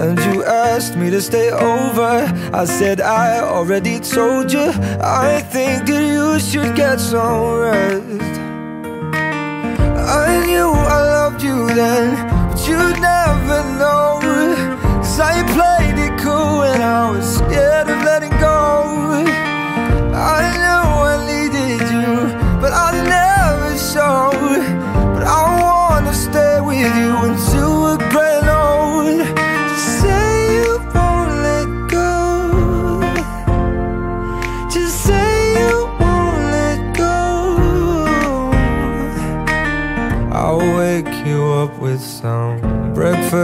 And you asked me to stay over. I said I already told you. I think that you should get some rest. I knew I loved you then But you'd never know. Cause I played it cool and I was scared of letting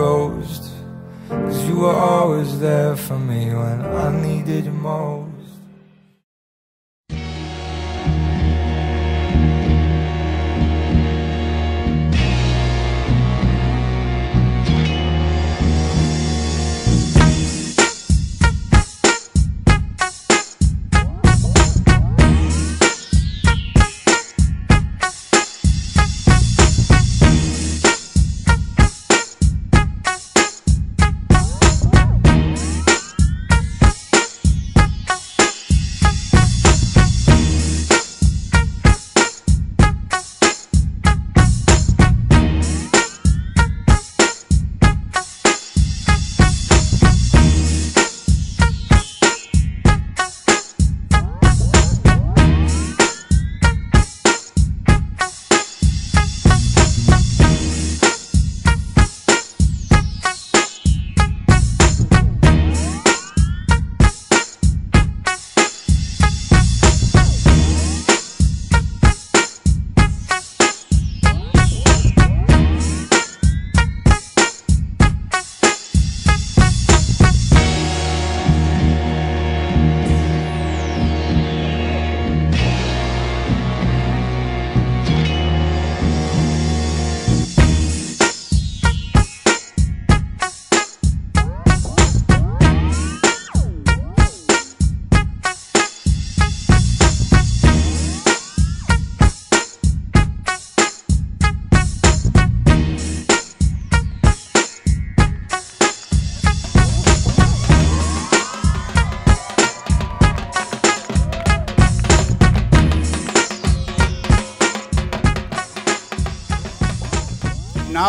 when Cause you were always there for me when I needed you most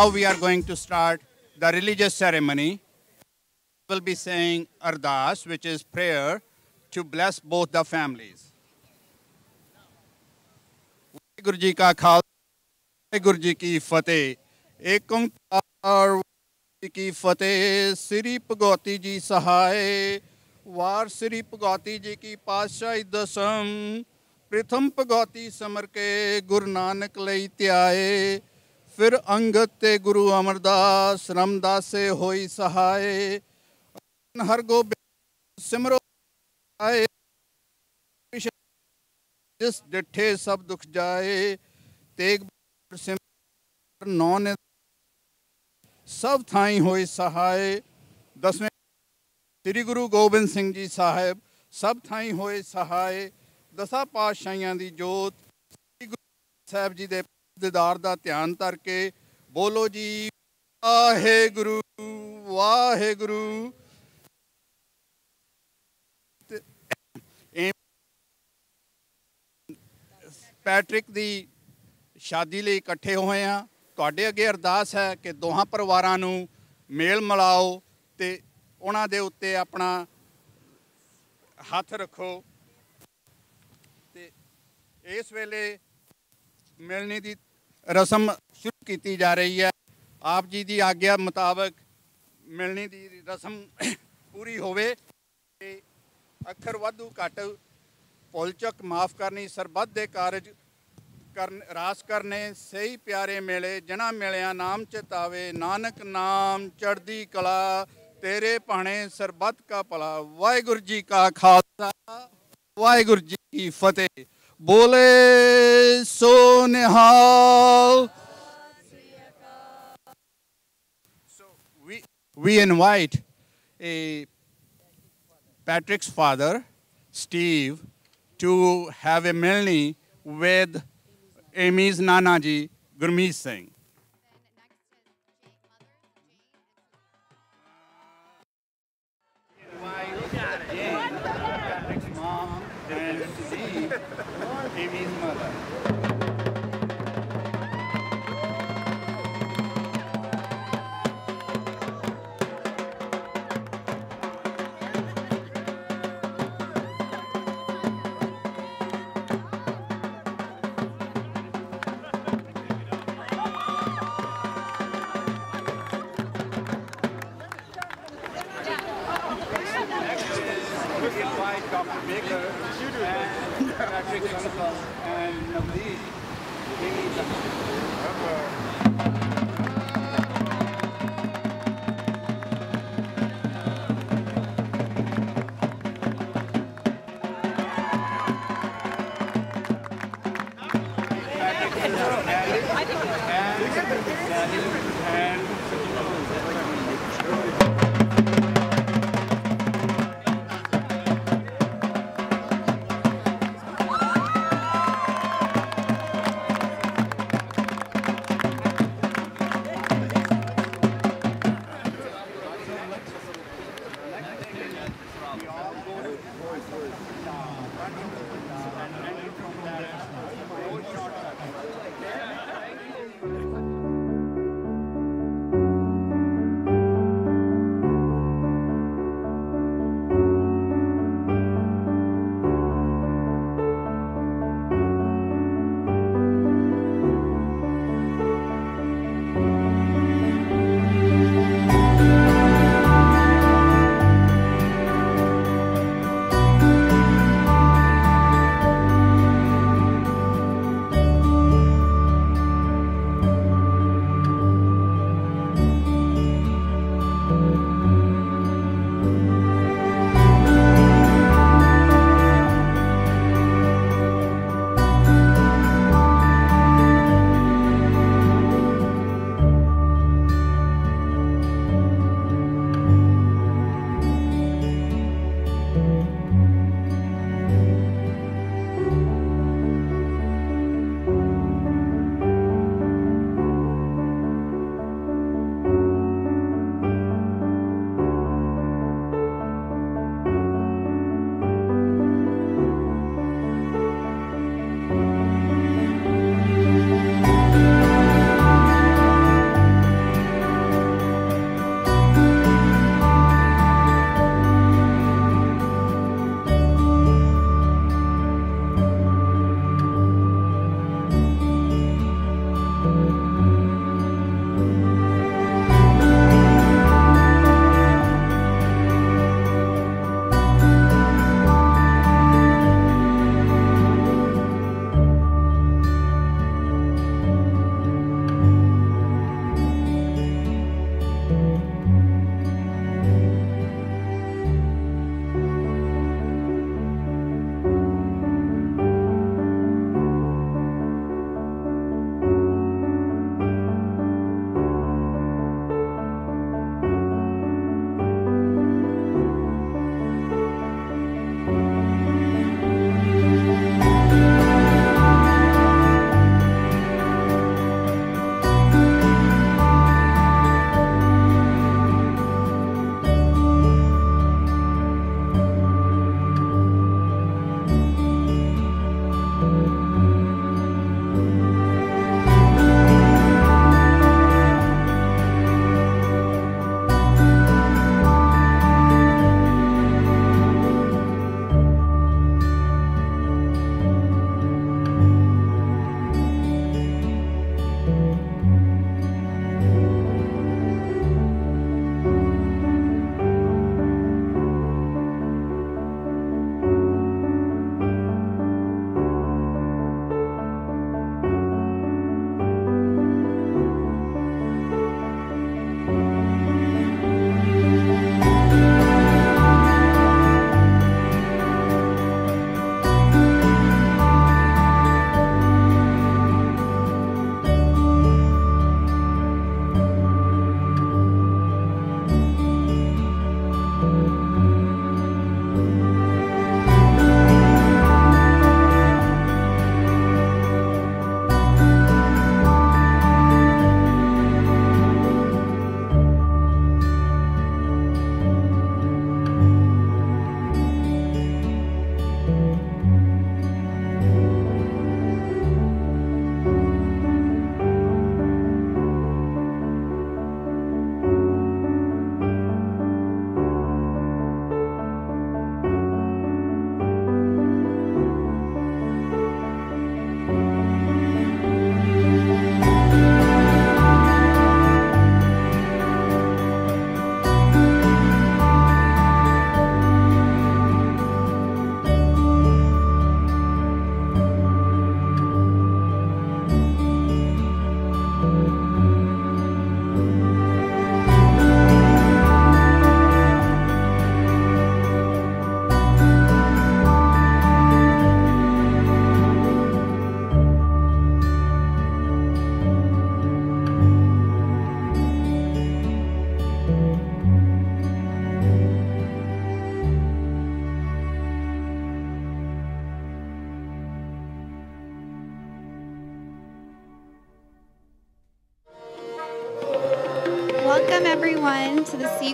Now we are going to start the religious ceremony. We'll be saying Ardas, which is prayer to bless both the families. Waheguru ji ਕਾ ਖਾਲਸਾ ਵਾਹਿਗੁਰੂ ਜੀ ਕੀ ਫਤਿਹ ਏਕ ਓੰਕਾਰ ਵਾਹਿਗੁਰੂ ਜੀ ਕੀ ਫਤਿਹ ਸ੍ਰੀ ਭਗਵਤੀ ਜੀ ਸਹਾਇ ਵਾਰ ਸ੍ਰੀ ਭਗਵਤੀ ਜੀ ਕੀ ਪਾਤਸ਼ਾਹੀ ਦਸਮ ਪ੍ਰਥਮ Bhagwati summer ਕੇ ਗੁਰੂ ਨਾਨਕ ਲਈ ਧਿਆਏ ਫਿਰ ਅੰਗਦ ਤੇ ਗੁਰੂ ਅਮਰਦਾਸ, ਰਮਦਾਸੇ ਹੋਈ ਸਹਾਇ ਹਰ ਗੋਬਿੰਦ ਸਿਮਰੋ ਆਏ। ਜਿਸ ਡਿਠੇ ਸਭ ਦੁਖ ਜਾਏ, ਤੇਗ ਸਿਮਰ ਨੌ ਨੇ ਸਭ ਥਾਈ ਹੋਏ ਸਹਾਏ। ਦਸਵੇਂ ਸ੍ਰੀ ਗੁਰੂ ਗੋਬਿੰਦ ਸਿੰਘ ਜੀ ਸਾਹਿਬ ਸਭ ਥਾਈ ਹੋਏ ਸਹਾਏ। ਦਸਾਂ ਪਾਤਸ਼ਾਹੀਆਂ ਦੀ ਜੋਤ ਸ੍ਰੀ ਗੁਰੂ ਸਾਹਿਬ ਜੀ ਦੇ ਦੀਦਾਰ ਦਾ ਧਿਆਨ ਧਰ ਕੇ ਬੋਲੋ ਜੀ, ਵਾਹਿਗੁਰੂ ਵਾਹਿਗੁਰੂ। ਤੇ ਪੈਟ੍ਰਿਕ ਦੀ ਸ਼ਾਦੀ ਲਈ ਇਕੱਠੇ ਹੋਏ ਆ। ਤੁਹਾਡੇ ਅੱਗੇ ਅਰਦਾਸ ਹੈ ਕਿ ਦੋਹਾਂ ਪਰਿਵਾਰਾਂ ਨੂੰ ਮੇਲ ਮਿਲਾਓ ਤੇ ਉਹਨਾਂ ਦੇ ਉੱਤੇ ਆਪਣਾ ਹੱਥ ਰੱਖੋ। ਤੇ ਇਸ ਵੇਲੇ ਮਿਲਣੀ ਦੀ ਰਸਮ ਸ਼ੁਰੂ ਕੀਤੀ ਜਾ ਰਹੀ ਹੈ। ਆਪ ਜੀ ਦੀ ਆਗਿਆ ਮੁਤਾਬਕ ਮਿਲਣੀ ਦੀ ਰਸਮ ਪੂਰੀ ਹੋਵੇ ਤੇ ਅੱਖਰ ਵਾਧੂ ਘੱਟ ਭੁੱਲ ਚੁੱਕ ਮਾਫ ਕਰਨੀ, ਸਰਬੱਤ ਦੇ ਕਾਰਜ ਕਰਨ, ਰਾਸ ਕਰਨੇ, ਸਹੀ ਪਿਆਰੇ ਮੇਲੇ, ਜਨਾ ਮਿਲਿਆ ਨਾਮ ਚਿਤਾਵੇ, ਨਾਨਕ ਨਾਮ ਚੜਦੀ ਕਲਾ, ਤੇਰੇ ਭਾਣੇ ਸਰਬੱਤ ਕਾ ਭਲਾ। ਵਾਹਿਗੁਰੂ ਜੀ ਕਾ ਖਾਲਸਾ, ਵਾਹਿਗੁਰੂ ਜੀ ਕੀ ਫਤਿਹ। बोले so we we invite a Patrick's father Steve to have a melody with Amy's Nanaji Gurmeet Singh.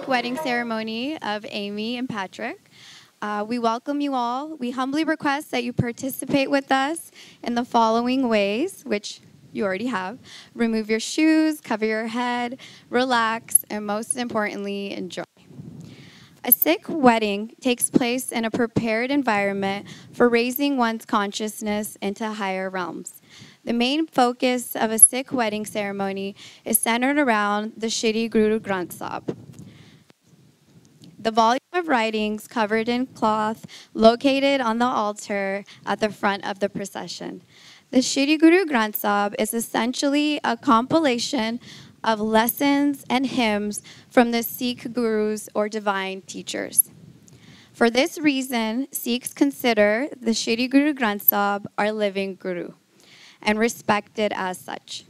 Wedding ceremony of Amy and Patrick. Uh, we welcome you all. We humbly request that you participate with us in the following ways, which you already have. Remove your shoes, cover your head, relax, and most importantly, enjoy. A Sikh wedding takes place in a prepared environment for raising one's consciousness into higher realms. The main focus of a Sikh wedding ceremony is centered around the Shri Guru Granth Sahib. The volume of writings covered in cloth located on the altar at the front of the procession. The Shri Guru Granth Sahib is essentially a compilation of lessons and hymns from the Sikh gurus or divine teachers. For this reason, Sikhs consider the Shri Guru Granth Sahib our living guru and respect it as such.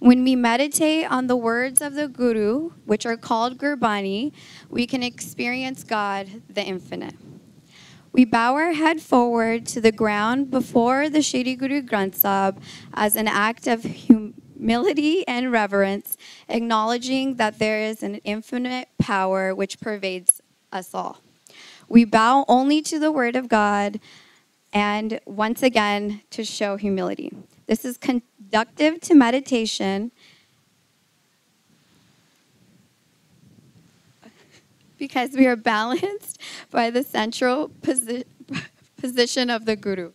When we meditate on the words of the Guru, which are called Gurbani, we can experience God, the infinite. We bow our head forward to the ground before the Shri Guru Granth Sahib as an act of humility and reverence, acknowledging that there is an infinite power which pervades us all. We bow only to the Word of God and once again to show humility. This is conductive to meditation. Because we are balanced by the central posi- position of the Guru.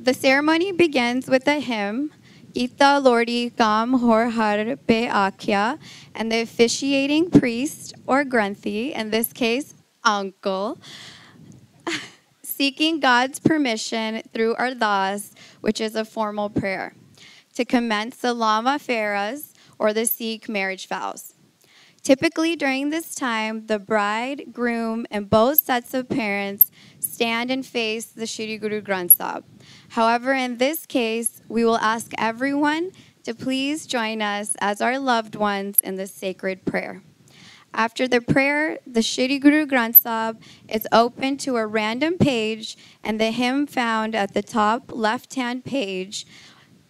The ceremony begins with a hymn Ita Lordi Gam Hor Har Be Akhya, and the officiating priest or Granthi, in this case, uncle, seeking God's permission through Ardas, which is a formal prayer, to commence the Lava Feras or the Sikh marriage vows. Typically, during this time, the bride, groom, and both sets of parents stand and face the Shri Guru Granth Sahib. However, in this case, we will ask everyone to please join us as our loved ones in this sacred prayer. After the prayer, the Shri Guru Granth Sahib is open to a random page, and the hymn found at the top left hand page,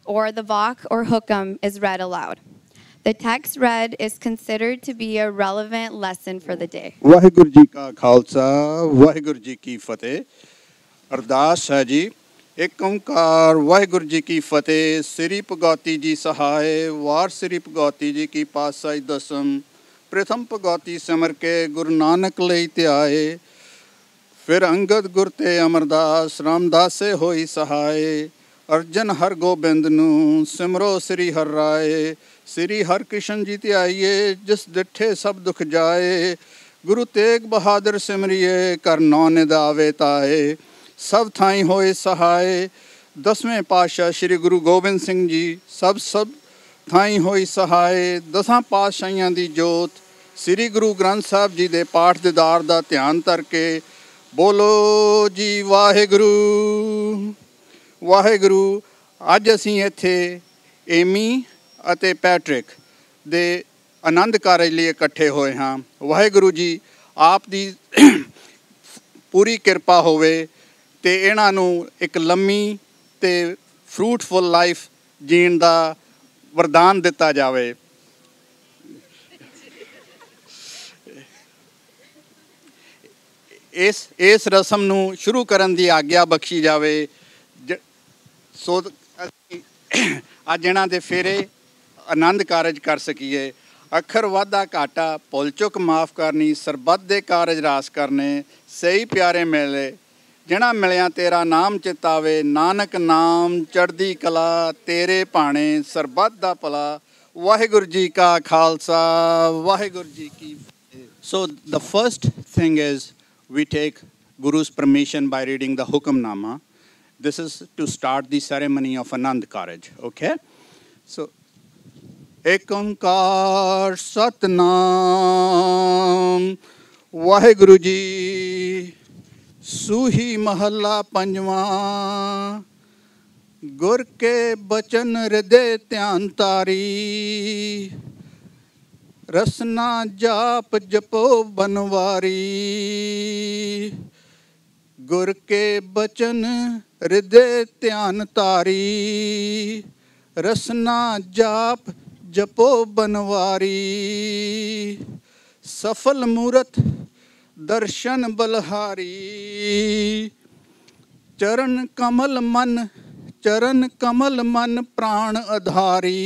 or the Vak or Hukam, is read aloud. The text read is considered to be a relevant lesson for the day. Waheguru ji ਕਾ ਖਾਲਸਾ ਵਾਹਿਗੁਰੂ ਜੀ ਕੀ ਫਤਿਹ ਅਰਦਾਸ ਹੈ ਜੀ ਇੱਕ ਓੰਕਾਰ, ਵਾਹਿਗੁਰੂ ਜੀ ਕੀ ਫਤਿਹ। ਸ੍ਰੀ ਭਗਵਤੀ ਜੀ ਸਹਾਇ ਵਾਰ ਸ੍ਰੀ ਭਗਵਤੀ ਜੀ ਕੀ ਪਾਤਸ਼ਾਹੀ ਦਸਮ। ਪ੍ਰਥਮ ਭਗਵਤੀ ਸਿਮਰ ਕੇ ਗੁਰੂ ਨਾਨਕ ਲਈ ਧਿਆਏ। ਫਿਰ ਅੰਗਦ ਗੁਰ ਤੇ ਅਮਰਦਾਸ, ਰਾਮਦਾਸੇ ਹੋਈ ਸਹਾਇ ਅਰਜਨ ਹਰ ਗੋਬਿੰਦ ਨੂੰ, ਸਿਮਰੋ ਸ੍ਰੀ ਹਰ ਰਾਏ। ਸ੍ਰੀ ਹਰਿਕ੍ਰਿਸ਼ਨ ਜੀ ਧਿਆਈਏ, ਜਿਸ ਡਿਠੇ ਸਭ ਦੁਖ ਜਾਏ। ਗੁਰੂ ਤੇਗ ਬਹਾਦਰ ਸਿਮਰਿਏ ਕਰ ਨੌ ਨਿਦਾਵੇ ਤਾਏ। ਸਭ ਥਾਈ ਹੋਏ ਸਹਾਏ। ਦਸਵੇਂ ਪਾਤਸ਼ਾਹ ਸ੍ਰੀ ਗੁਰੂ ਗੋਬਿੰਦ ਸਿੰਘ ਜੀ ਸਭ ਸਭ ਥਾਈ ਹੋਈ ਸਹਾਏ। ਦਸਾਂ ਪਾਤਸ਼ਾਹਾਂ ਦੀ ਜੋਤ ਸ੍ਰੀ ਗੁਰੂ ਗ੍ਰੰਥ ਸਾਹਿਬ ਜੀ ਦੇ ਪਾਠ ਦਿਦਾਰ ਦਾ ਧਿਆਨ ਧਰ ਕੇ ਬੋਲੋ ਜੀ ਵਾਹਿਗੁਰੂ ਵਾਹਿਗੁਰੂ, ਅੱਜ ਅਸੀਂ ਇੱਥੇ ਏਮੀ ਅਤੇ ਪੈਟ੍ਰਿਕ ਦੇ ਆਨੰਦ ਕਾਰਜ ਲਈ ਇਕੱਠੇ ਹੋਏ ਹਾਂ। ਵਾਹਿਗੁਰੂ ਜੀ, ਆਪ ਦੀ ਪੂਰੀ ਕਿਰਪਾ ਹੋਵੇ। ਤੇ ਇਹਨਾਂ ਨੂੰ ਇੱਕ ਲੰਮੀ ਤੇ ਫਰੂਟਫੁਲ ਲਾਈਫ ਜੀਣ ਦਾ ਵਰਦਾਨ ਦਿੱਤਾ ਜਾਵੇ। ਇਸ ਇਸ ਰਸਮ ਨੂੰ ਸ਼ੁਰੂ ਕਰਨ ਦੀ ਆਗਿਆ ਬਖਸ਼ੀ ਜਾਵੇ। ਸੋ ਅੱਜ ਇਹਨਾਂ ਦੇ ਫੇਰੇ ਆਨੰਦ ਕਾਰਜ ਕਰ ਸਕੀਏ। ਅੱਖਰ ਵਾਧਾ ਘਾਟਾ, ਭੁੱਲ ਚੁੱਕ ਮਾਫ ਕਰਨੀ, ਸਰਬੱਤ ਦੇ ਕਾਰਜ ਰਾਸ ਕਰਨੇ, ਸਹੀ ਪਿਆਰੇ ਮਿਲੇ ਜਿਨਾ ਮਿਲਿਆ ਤੇਰਾ ਨਾਮ ਚਿਤਾਵੇ ਨਾਨਕ ਨਾਮ ਚੜਦੀ ਕਲਾ ਤੇਰੇ ਭਾਣੇ ਸਰਬੱਤ ਦਾ ਭਲਾ ਵਾਹਿਗੁਰੂ ਜੀ ਕਾ ਖਾਲਸਾ ਵਾਹਿਗੁਰੂ ਜੀ ਕੀ so the first thing is we take Guru's permission by reading the Hukamnama. This is to start the ceremony of Anand Karaj. Okay? So, ਏਕ ਓੰਕਾਰ ਸਤਨਾਮ ਵਾਹਿਗੁਰੂ ਜੀ Suhi ਮਹੱਲਾ ਪੰਜਵਾਂ। ਗੁਰ ਕੇ ਬਚਨ ਹਿਰਦੇ ਧਿਆਨ ਤਾਰੀ ਰਸਨਾ ਜਾਪ ਜਪੋ ਬਨਵਾਰੀ। ਗੁਰ ਕੇ ਬਚਨ ਹਿਰਦੇ ਧਿਆਨ ਤਾਰੀ ਰਸਨਾ ਜਾਪ ਜਪੋ ਬਨਵਾਰੀ। ਸਫਲ ਮੂਰਤ ਦਰਸ਼ਨ ਬਲਹਾਰੀ। ਚਰਨ ਕਮਲ ਮਨ, ਚਰਨ ਕਮਲ ਮਨ ਪ੍ਰਾਣ ਅਧਾਰੀ।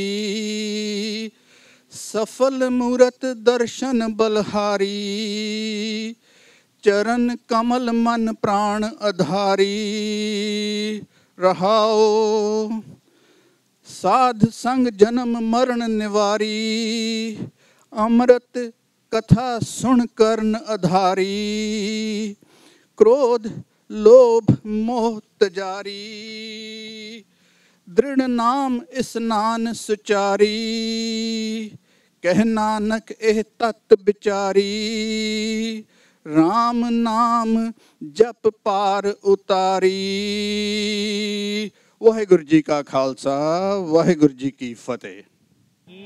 ਸਫਲ ਮੂਰਤ ਦਰਸ਼ਨ ਬਲਹਾਰੀ। ਚਰਨ ਕਮਲ ਮਨ ਪ੍ਰਾਣ ਅਧਾਰੀ। ਰਹਾਓ, ਸਾਧ ਸੰਗ ਜਨਮ ਮਰਨ ਨਿਵਾਰੀ। ਅੰਮ੍ਰਿਤ कथा सुन कर्ण अधारी, क्रोध, लोभ मोह तजारी दृढ़ नाम स्नान सुचारी, कह नानक ए तत् बिचारी। राम नाम जप पार उतारी। वाहेगुरु जी का खालसा, वाहेगुरु जी की फतेह।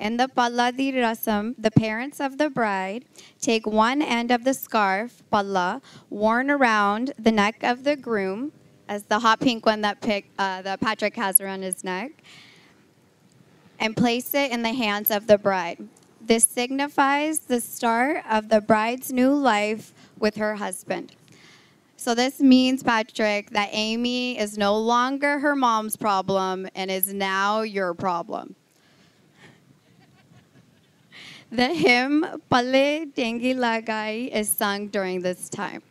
In the Palladi Rasam, the parents of the bride take one end of the scarf, palla, worn around the neck of the groom, as the hot pink one that, pick, uh, that Patrick has around his neck, and place it in the hands of the bride. This signifies the start of the bride's new life with her husband. So this means, Patrick, that Amy is no longer her mom's problem and is now your problem. The hymn Palle Tengi Lagai is sung during this time.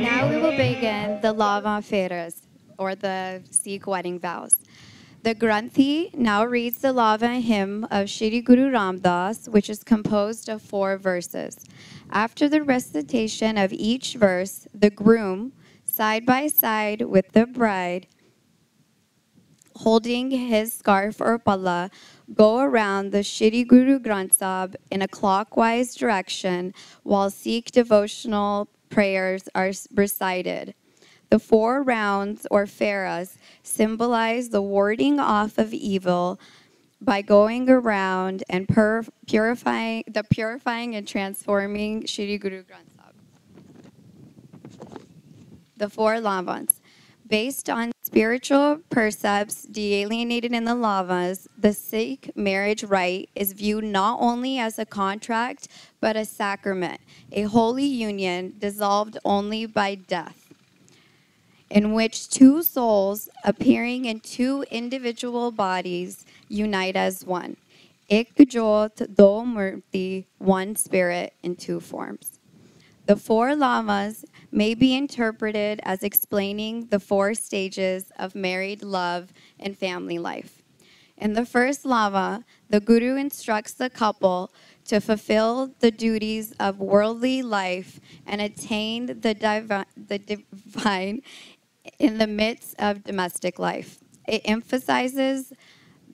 Now we will begin the Lava Feras, or the Sikh wedding vows. The Granthi now reads the Lava hymn of Shri Guru Ramdas, which is composed of four verses. After the recitation of each verse, the groom, side by side with the bride, holding his scarf or palla, go around the Shri Guru Granth Sahib in a clockwise direction while Sikh devotional prayers are recited. The four rounds or feras symbolize the warding off of evil by going around and pur- purifying the purifying and transforming Shri Guru Granth Sahib. The four lavans. Based on spiritual precepts delineated in the lavas, the Sikh marriage rite is viewed not only as a contract but a sacrament, a holy union dissolved only by death in which two souls appearing in two individual bodies unite as one. Ek jot do murti, one spirit in two forms. The four lavas may be interpreted as explaining the four stages of married love and family life. In the first lava, the Guru instructs the couple to fulfill the duties of worldly life and attain the, divi- the divine in the midst of domestic life. It emphasizes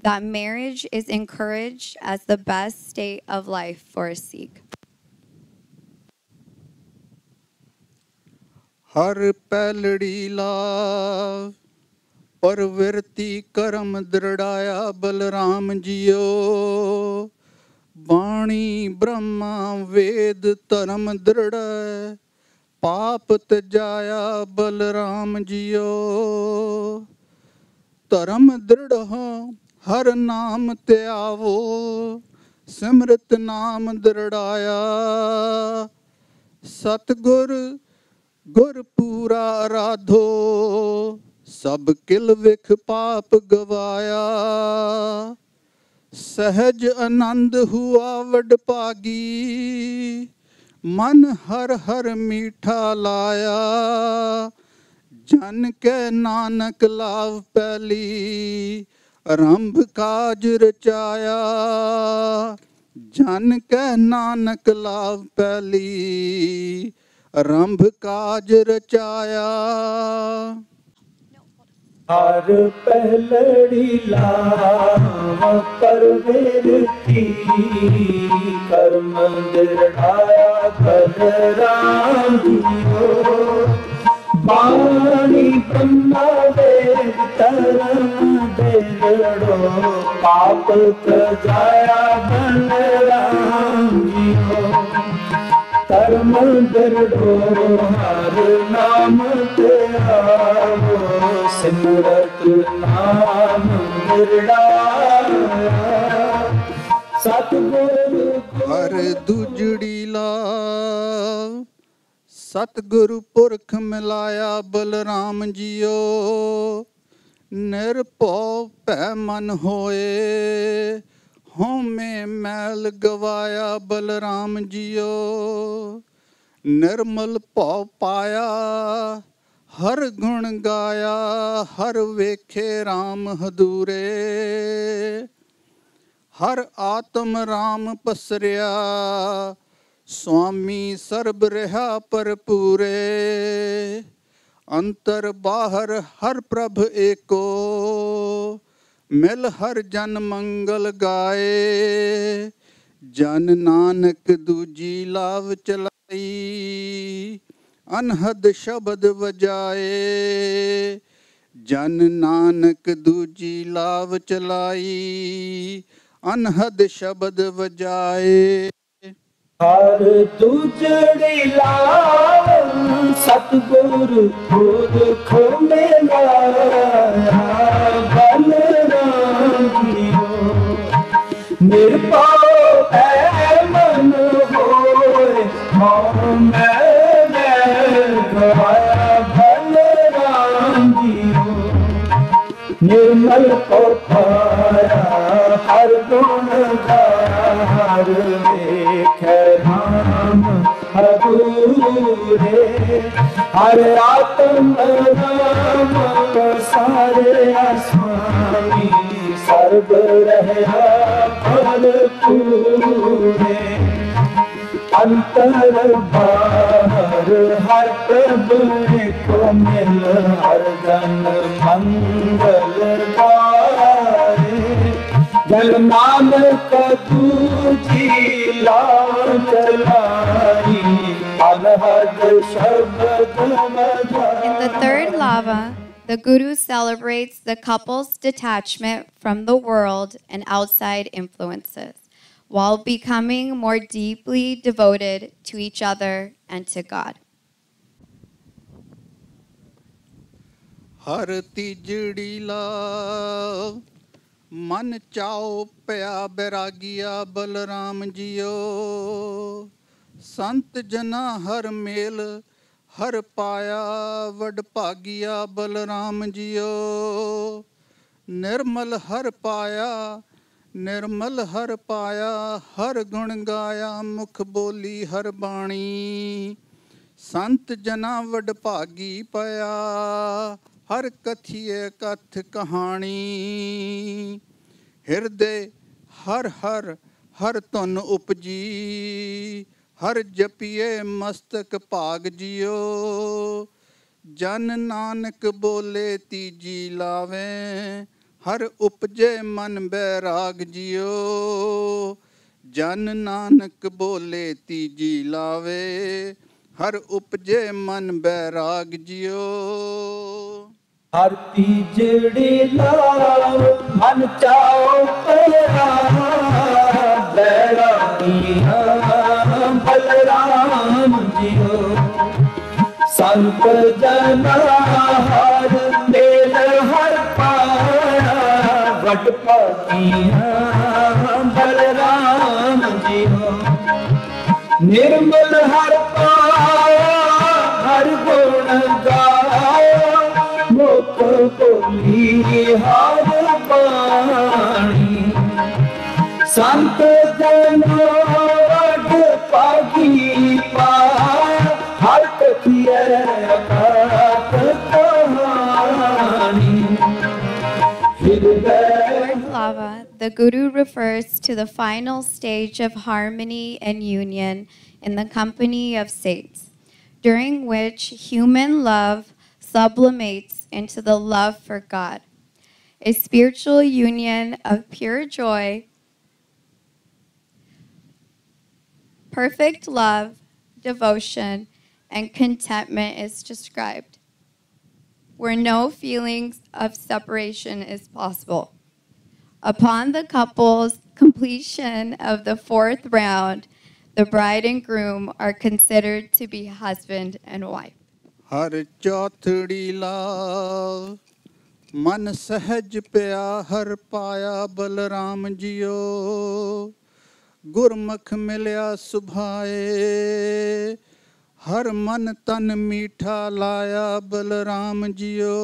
that marriage is encouraged as the best state of life for a Sikh. ਹਰ ਪੈਲੜੀ ਲਾ ਪਰਵਿਰਤੀ ਕਰਮ ਦ੍ਰਿੜਾਇਆ ਬਲਰਾਮ ਜੀਓ ਬਾਣੀ ਬ੍ਰਹਮਾ ਵੇਦ ਧਰਮ ਦ੍ਰਿੜੈ ਪਾਪ ਤਜਾਇਆ Balram JIO. ਧਰਮ ਦ੍ਰਿੜ ਹਰ ਨਾਮ ਧਿਆਵੋ। ਸਿਮਰਤ ਨਾਮ ਦ੍ਰਿੜਾਇਆ। ਸਤਗੁਰ, ਗੁਰ ਪੂਰਾ ਆਰਾਧੋ। ਸਭ ਕਿਲ ਵਿਖ ਪਾਪ ਗਵਾਇਆ। ਸਹਿਜ ਆਨੰਦ ਹੁਆ ਵਡ ਭਾਗੀ ਮਨ ਹਰ ਹਰ ਮੀਠਾ ਲਾਇਆ। ਜਨ ਕੈ ਨਾਨਕ ਲਾਭ ਪੈਲੀ ਆਰੰਭ ਕਾਜ ਰਚਾਇਆ। ਜਨ ਕੈ ਨਾਨਕ ਲਾਭ ਪੈਲੀ ਆਰੰਭ ਕਾਜ ਰਚਾਇਆ। हार पहलड़ी लाम कर कर राम बाणी ब्रह्मा दे तरम दिरड़ो पाप जाया बन राम ਜੀਓ ਧਰਮ ਹਰ ਨਾਮ ਤੇ ਸਿਮਰਤ ਨਾਮ ਨਿਰੜਾ ਸਤਿਗੁਰ ਹਰ ਦੁਜੜੀ ਲਾ। ਸਤਿਗੁਰੂ ਪੁਰਖ ਮਿਲਾਇਆ ਬਲਰਾਮ ਜੀਓ। ਨਿਰਭਉ ਭੈ ਮਨ ਹੋਏ। ਹਉਮੈ ਮੈਲ ਗਵਾਇਆ ਬਲਰਾਮ ਜੀਓ, ਨਿਰਮਲ ਭਉ ਪਾਇਆ, ਹਰ ਗੁਣ ਗਾਇਆ, ਹਰ ਵੇਖੇ RAM ਹਦੂਰੇ। ਹਰ ਆਤਮ ਰਾਮ ਪਸਰਿਆ, ਸੁਆਮੀ ਸਰਬ ਰਹਾ ਪਰਪੂਰੇ ਅੰਤਰ ਬਾਹਰ ਹਰ ਪ੍ਰਭ ਏਕੋ ਮਿਲ ਹਰ ਜਨ ਮੰਗਲ ਗਾਏ, ਜਨ ਨਾਨਕ ਦੂਜੀ ਲਾਭ ਚਲਾਈ, ਅਨਹਦ ਸ਼ਬਦ ਵਜਾਏ, ਜਨ ਨਾਨਕ ਦੂਜੀ ਲਾਭ ਚਲਾਈ, ਅਨਹਦ ਸ਼ਬਦ ਵਜਾਏ। ਹਰ ਤੁਝੜੀ ਲਾਵ ਸਤਿਗੁਰ ਪੁਰਖ ਮੇਰਾ ਬਲ ਨਿਰਭਉ ਹੈ ਮਨ ਹੋਏ ਮਉ ਮੈਂ ਮੈਂ ਗਵਾਇਆ ਬਲ ਰਾਮ ਜੀਓ ਨਿਰਮਲ ਕੋ ਪਾਇਆ ਹਰ ਗੁਣ ਗਾਇਆ ਹਰ ਵੇਖੈ ਰਾਮ ਹਦੂਰੇ ਹਰ ਆਤਮ ਰਾਮ ਸਾਰੇ ਅਸਮਾਨੀ, ਸਰਬ ਰਹਿਆ। अंतर बार हर कब्र को मिल हरदन मंगल जलमान कदू जी लाल चलाई अनहद शब्द मजा In the third lava, the Guru celebrates the couple's detachment from the world and outside influences, while becoming more deeply devoted to each other and to God. ਹਰ ਤੀਜੜੀ ਲਾ ਮਨ ਚਾਉ ਪਿਆ ਬੈਰਾਗੀਆ ਬਲਰਾਮ ਜੀਓ ਸੰਤ ਜਨਾ ਹਰ ਮੇਲ ਹਰ ਪਾਇਆ ਵਡ ਭਾਗਿਆ ਬਲਰਾਮ ਜੀਓ। ਨਿਰਮਲ ਹਰ ਪਾਇਆ, ਨਿਰਮਲ ਹਰ ਪਾਇਆ, ਹਰ ਗੁਣ ਗਾਇਆ, ਮੁਖ ਬੋਲੀ ਹਰ ਬਾਣੀ। ਸੰਤ ਜਨਾ ਵਡ ਭਾਗੀ ਪਿਆ, ਹਰ ਕਥੀਏ ਕਥ ਕਹਾਣੀ। ਹਿਰਦੇ ਹਰ ਹਰ ਹਰ ਧੁਨ ਉਪਜੀ ਹਰ ਜਪੀਏ ਮਸਤਕ ਭਾਗ ਜਿਓ। ਜਨ ਨਾਨਕ ਬੋਲੇ ਤੀਜੀ ਲਾਵੇ, ਹਰ ਉਪਜੇ ਮਨ ਬੈਰਾਗ ਜਿਓ। ਜਨ ਨਾਨਕ ਬੋਲੇ ਤੀਜੀ ਲਾਵੇ, ਹਰ ਉਪਜੇ ਮਨ ਬੈਰਾਗ ਜਿਓ। ਹਰ ਤੀਜੜੀ ਲਾਵ ਮਨ ਚਾਉ ਪਿਆ ਬੈਰਾਗੀਆਂ ਬਲਰਾਮ ਜੀਓ। ਸੰਤ ਜਨਾ ਹਰ ਮੇਲ ਹਰ ਪਾਇਆ ਵਡ ਭਾਗੀਆਂ ਬਲਰਾਮ ਜੀਓ। ਨਿਰਮਲ ਹਰ ਪਾਇਆ ਹਰ ਗੁਣ ਗਾਇਆ লোক সন্ত পাগি পা Lava, the Guru refers to the final stage of harmony and union in the company of saints, during which human love sublimates into the love for God, a spiritual union of pure joy, perfect love, devotion, and contentment is described, where no feelings of separation is possible. Upon the couple's completion of the fourth round, the bride and groom are considered to be husband and wife. ਹਰ ਚੌਥੜੀ ਲਾ। ਮਨ ਸਹਿਜ ਪਿਆ, ਹਰ ਪਾਇਆ Balram JIO. ਗੁਰਮੁਖ ਮਿਲਿਆ ਸੁਭਾਏ। ਹਰ ਮਨ ਤਨ ਮੀਠਾ ਲਾਇਆ ਬਲਰਾਮ ਜੀਓ।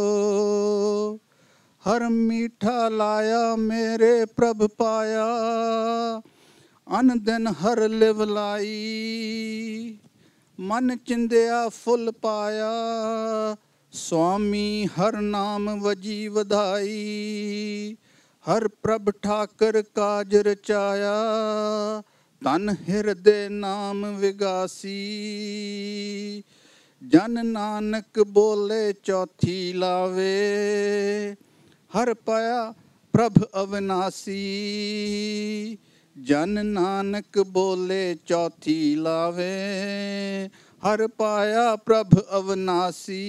ਹਰ ਮੀਠਾ ਲਾਇਆ, ਮੇਰੇ ਪ੍ਰਭ ਪਾਇਆ। ਅਨ ਦਿਨ ਹਰ ਲਿਵ ਲਾਈ। ਮਨ ਚਿੰਦਿਆ ਫੁੱਲ ਪਾਇਆ। ਸੁਆਮੀ ਹਰ ਨਾਮ ਵਜੀ ਵਧਾਈ। ਹਰ ਪ੍ਰਭ ਠਾਕਰ ਕਾਜ ਰਚਾਇਆ। ਤਨ ਹਿਰਦੇ ਨਾਮ ਵਿਗਾਸੀ। ਜਨ ਨਾਨਕ ਬੋਲੇ ਚੌਥੀ ਲਾਵੇ। ਹਰ ਪਾਇਆ ਪ੍ਰਭ ਅਵਨਾਸੀ। ਜਨ ਨਾਨਕ ਬੋਲੇ ਚੌਥੀ ਲਾਵੇ ਹਰ ਪਾਇਆ ਪ੍ਰਭ ਅਵਨਾਸੀ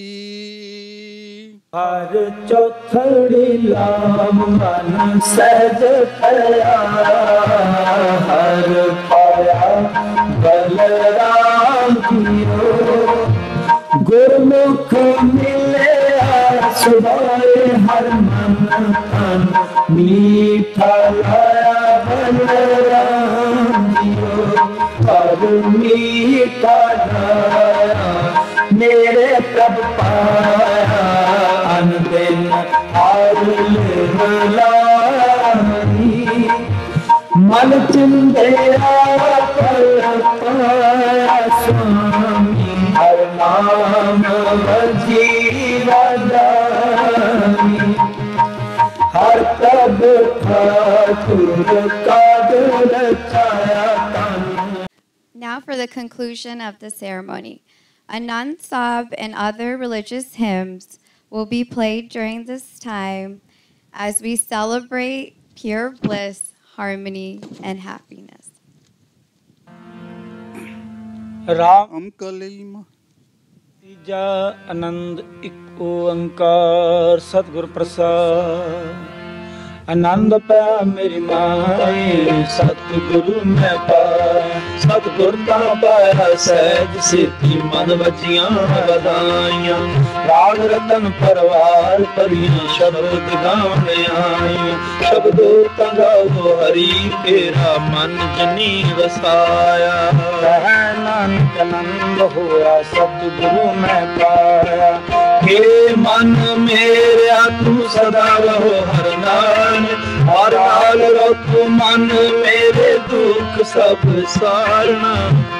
ਹਰ ਚੌਥੜੀ ਲਾਮ ਮਨ ਸਹਿਜ ਪਿਆ ਹਰ ਪਾਇਆ ਬਲਰਾਮ ਜੀਓ ਗੁਰਮੁਖ ਮਿਲਿਆ ਸੁਭਾਏ ਹਰ ਮਨ ਤਨ ਮੀਠਾ पाया अंतिम अरुल लाई मन चिंतेरा पर पाया स्वामी हर नाम जीवदानी हर तब ठाकुर का दुल छाया Now for the conclusion of the ceremony. Anand Sahib and other religious hymns will be played during this time as we celebrate pure bliss, harmony, and happiness. Ram Kaleem tija anand ਇੱਕ ਓੰਕਾਰ आनंद पै मेरी माए सतगुरु मैं पाए सतगुर का पाया सहज सेती मन बचियाँ बधाइयाँ। राग रतन परवार परियाँ, शब्द गावन आईयां। शब्दो तंगाओ हरी, तेरा मन जनी वसाया नानक नंद होया सतगुरु मैं पाया। हे मन मेरे तू सदा रहो हर नाम। और हाल रखो मन मेरे दुख सब सारना।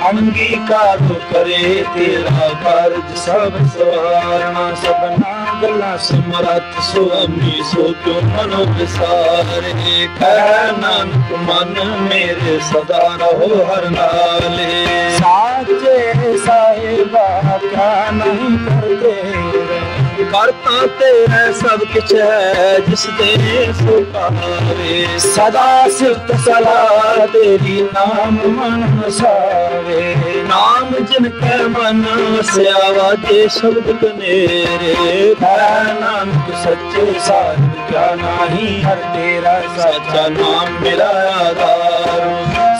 अंगीकार तो करे तेरा कार्य सब सवारना। सपना गला समरथ स्वामी सो क्यों मन विसारे। नानक मन मेरे सदा रहो हर नाले। साचे साहिबा का नहीं करते। ਕਰਤਾ ਤੇਰਾ ਸਭ ਕੁਛ ਹੈ, ਜਿਸ ਦੇ ਸੋ ਪਾਵੇ ਸਦਾ ਸਿਫਤ ਸਲਾਹ ਤੇਰੀ ਨਾਮ ਮਨ ਵਸਾਵੇ ਨਾਮ ਜਿਨ ਕੈ ਮਨ ਸਿਆਵਾ ਵਾਜੇ ਸ਼ਬਦ ਕਨੇਰੇ। ਹੈ ਨਾਨਕ ਸੱਚੇ ਸਾਧ, ਕਿਆ ਨਾਹੀ ਹਰ ਤੇਰਾ ਸਾਚਾ ਨਾਮ ਮੇਰਾ ਆਧਾਰ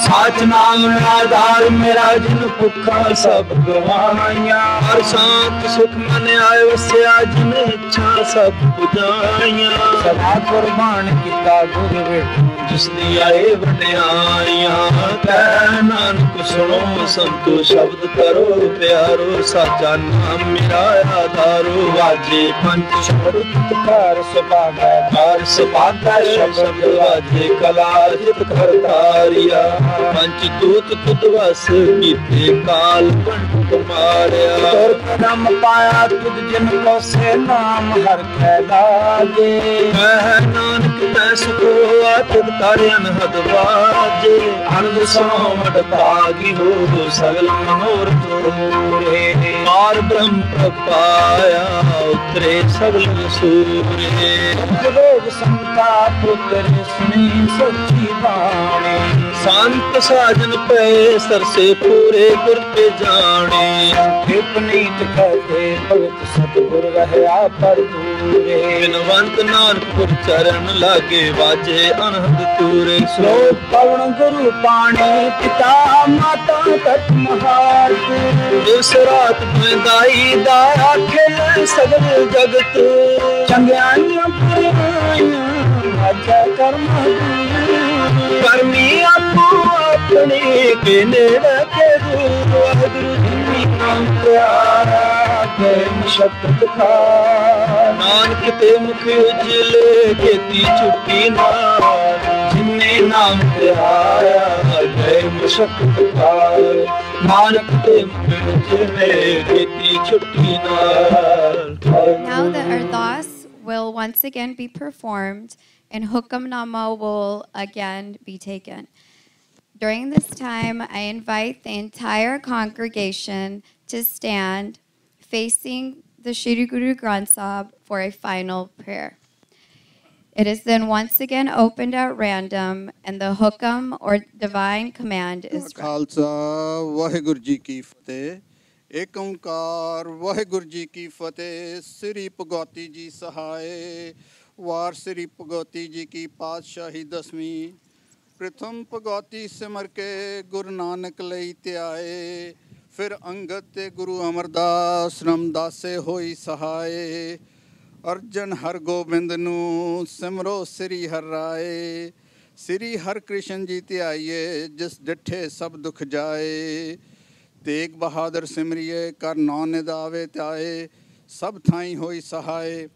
साच नाम आधार मेरा जिन भुखा सब गवाइया। हर सांत सुख मन आए वस्या जिन इच्छा सब बुझाइया। सदा कुर्बान किता गुरु बेटा ਜਿਸ ਦੀ ਆਏ ਵਡਿਆਈਆਂ ਕਹਿ ਨਾਨਕ ਸੁਣੋ ਸੰਤੋ ਸ਼ਬਦ ਕਰੋ ਪਿਆਰੋ ਸਾਚਾ ਨਾਮ ਮੇਰਾ ਆਧਾਰੋ ਵਾਜੇ ਪੰਜ ਸ਼ਬਦ ਕਰ ਸੁਭਾਗਾ ਕਰ ਸੁਭਾਗਾ ਸ਼ਬਦ ਵਾਜੇ ਕਲਾ ਜਿਤ ਕਰਤਾਰਿਆ ਪੰਜ ਦੂਤ ਤੁਧ ਵਸ ਕੀਤੇ ਕਾਲ ਪੰਡ ਮਾਰਿਆ ਤੁਰ ਕਦਮ ਪਾਇਆ ਤੁਧ ਜਿਨ ਕੋ ਸੇ ਨਾਮ ਹਰ ਖੈ ਲਾਗੇ ਕਹਿ ਨਾਨਕ ਤੈ ਸੁਖੋ ਆਤਿ ਕਰ ਅਨਹਦ ਬਾਜੇ ਅਨੰਦ ਸੋਮਟ ਭਾਗੀ ਹੋ ਸਗਲ ਮਨੋਰਥ ਪੂਰੇ ਮਾਰ ਬ੍ਰਹਮ ਪ੍ਰਪਾਇਆ ਉਤਰੇ ਸਗਲ ਸੂਰੇ। ਜੋਗ ਸੰਤਾ ਪੁੱਤਰ ਸੁਣੀ ਸੱਚੀ ਬਾਣੀ। ਸੰਤ ਸਾਜਨ ਪਏ ਸਰਸੇ ਪੂਰੇ ਗੁਰ ਤੇ ਜਾਣੇ। ਇਹ ਪਨੀਤ ਕਹੇ ਭਗਤ ਸਤਿਗੁਰ ਰਹਿਆ ਪਰ ਦੂਰੇ। ਬਿਨਵੰਤ ਨਾਨਕ ਚਰਨ ਲਾਗੇ ਵਾਜੇ ਅਨਹਦ ਤੂਰੇ। ਸਲੋਕ ਪਵਨ ਗੁਰੂ ਪਾਣੀ ਪਿਤਾ ਮਾਤਾ ਤਤ ਮਹਾਰ ਇਸ ਰਾਤ ਬੰਦਾਈ ਦਾ ਆਖੇ ਸਗਲ ਜਗਤ। ਚੰਗਿਆਈਆਂ ਪੁਰਾਈਆਂ ਆਜਾ ਕਰਮ ਕਰਮੀ ਆਪੋ ਆਪਣੇ ਕੇ ਨੇੜੇ ਕੇ ਦੂਰ। ਵਾਹਿਗੁਰੂ ਜੀ ਨਾਮ ਪਿਆਰਾ ਕੇ ਸ਼ਬਦ ਕਾ ਨਾਨਕ ਤੇ ਮੁਖ ਉਜਲੇ ਕੀਤੀ ਛੁੱਟੀ ਨਾਲ ਜਿਨੇ ਨਾਮ ਪਿਆਰਾ ਕੇ ਮੁਸ਼ਕਤ ਕਾ ਨਾਨਕ ਤੇ ਮੁਖ ਉਜਲੇ ਕੀਤੀ ਛੁੱਟੀ ਨਾਲ Now the Ardas will once again be performed and Hukam Nama will again be taken. During this time, I invite the entire congregation to stand facing the Shri Guru Granth Sahib for a final prayer. It is then once again opened at random, and the hukam or divine command is read. Khalsa Waheguru ji ਕੀ ਫਤਿਹ ਏਕ ਓੰਕਾਰ ਵਾਹਿਗੁਰੂ ਜੀ ਕੀ ਫਤਿਹ ਸ੍ਰੀ ਭਗਵਤੀ ਜੀ ਸਹਾਏ ਵਾਰ ਸ੍ਰੀ ਭਗਵਤੀ ਜੀ ਕੀ ਪਾਤਸ਼ਾਹੀ ਦਸਵੀਂ ਪ੍ਰਥਮ ਭਗਵਤੀ ਸਿਮਰ ਕੇ ਗੁਰੂ ਨਾਨਕ ਲਈ ਧਿਆਏ ਫਿਰ ਅੰਗਦ ਤੇ ਗੁਰੂ ਅਮਰਦਾਸ ਰਮਦਾਸੇ ਹੋਈ ਸਹਾਏ। ਅਰਜਨ ਹਰ ਗੋਬਿੰਦ ਨੂੰ ਸਿਮਰੋ ਸ੍ਰੀ ਹਰ ਰਾਏ। ਸ੍ਰੀ ਹਰਿ ਕ੍ਰਿਸ਼ਨ ਜੀ ਆਈਏ ਜਿਸ ਡਿਠੇ ਸਭ ਦੁਖ ਜਾਏ। ਤੇਗ ਬਹਾਦਰ ਸਿਮਰਿਏ ਕਰ ਨੌ ਨਿਦਾਵੇ ਧਿਆਏ, ਸਭ ਥਾਈ ਹੋਈ ਸਹਾਏ।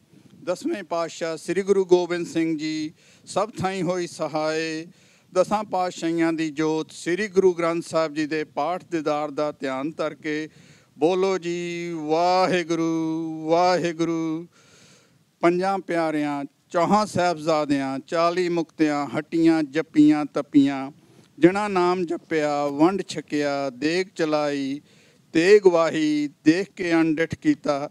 ਦਸਵੇਂ ਪਾਤਸ਼ਾਹ ਸ੍ਰੀ ਗੁਰੂ ਗੋਬਿੰਦ ਸਿੰਘ ਜੀ, ਸਭ ਥਾਈ ਹੋਈ ਸਹਾਏ। ਦਸਾਂ ਪਾਤਸ਼ਾਹੀਆਂ ਦੀ ਜੋਤ ਸ੍ਰੀ ਗੁਰੂ ਗ੍ਰੰਥ ਸਾਹਿਬ ਜੀ ਦੇ ਪਾਠ ਦਿਦਾਰ ਦਾ ਧਿਆਨ ਧਰ ਕੇ ਬੋਲੋ ਜੀ, ਵਾਹਿਗੁਰੂ ਵਾਹਿਗੁਰੂ। ਪੰਜਾਂ ਪਿਆਰਿਆਂ, ਚੌਹਾਂ ਸਾਹਿਬਜ਼ਾਦਿਆਂ 40 ਮੁਕਤਿਆਂ, ਹਟੀਆਂ, ਜੱਪੀਆਂ, ਤਪੀਆਂ, ਜਿਨ੍ਹਾਂ ਨਾਮ ਜਪਿਆ, ਵੰਡ ਛਕਿਆ, ਦੇਗ ਚਲਾਈ, ਤੇਗ ਵਾਹੀ, ਦੇਖ ਕੇ ਅਣਡਿਠ ਕੀਤਾ,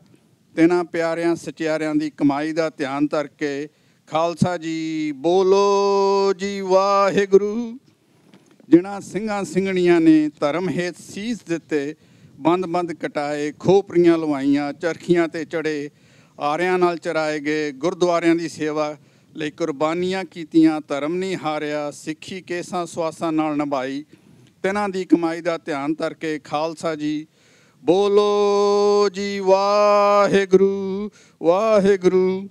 ਤਿਨਾਂ ਪਿਆਰਿਆਂ, ਸਚਿਆਰਿਆਂ ਦੀ ਕਮਾਈ ਦਾ ਧਿਆਨ ਧਰ ਕੇ ਖਾਲਸਾ ਜੀ, ਬੋਲੋ ਜੀ ਵਾਹਿਗੁਰੂ। ਜਿਨ੍ਹਾਂ ਸਿੰਘਾਂ ਸਿੰਘਣੀਆਂ ਨੇ ਧਰਮ ਹੇਤ ਸੀਸ ਦਿੱਤੇ, ਬੰਦ-ਬੰਦ ਕਟਾਏ, ਖੋਪਰੀਆਂ ਲਵਾਈਆਂ, ਚਰਖੀਆਂ ਤੇ ਚੜੇ, ਆਰਿਆਂ ਨਾਲ ਚਰਾਏ ਗਏ, ਗੁਰਦੁਆਰਿਆਂ ਦੀ ਸੇਵਾ ਲਈ ਕੁਰਬਾਨੀਆਂ ਕੀਤੀਆਂ, ਧਰਮ ਨਹੀਂ ਹਾਰਿਆ, ਸਿੱਖੀ ਕੇਸਾਂ ਸਵਾਸਾਂ ਨਾਲ ਨਿਭਾਈ, ਤਿਨਾਂ ਦੀ ਕਮਾਈ ਦਾ ਧਿਆਨ ਧਰ ਕੇ ਖਾਲਸਾ ਜੀ, ਬੋਲੋ ਜੀ ਵਾਹਿਗੁਰੂ ਵਾਹਿਗੁਰੂ।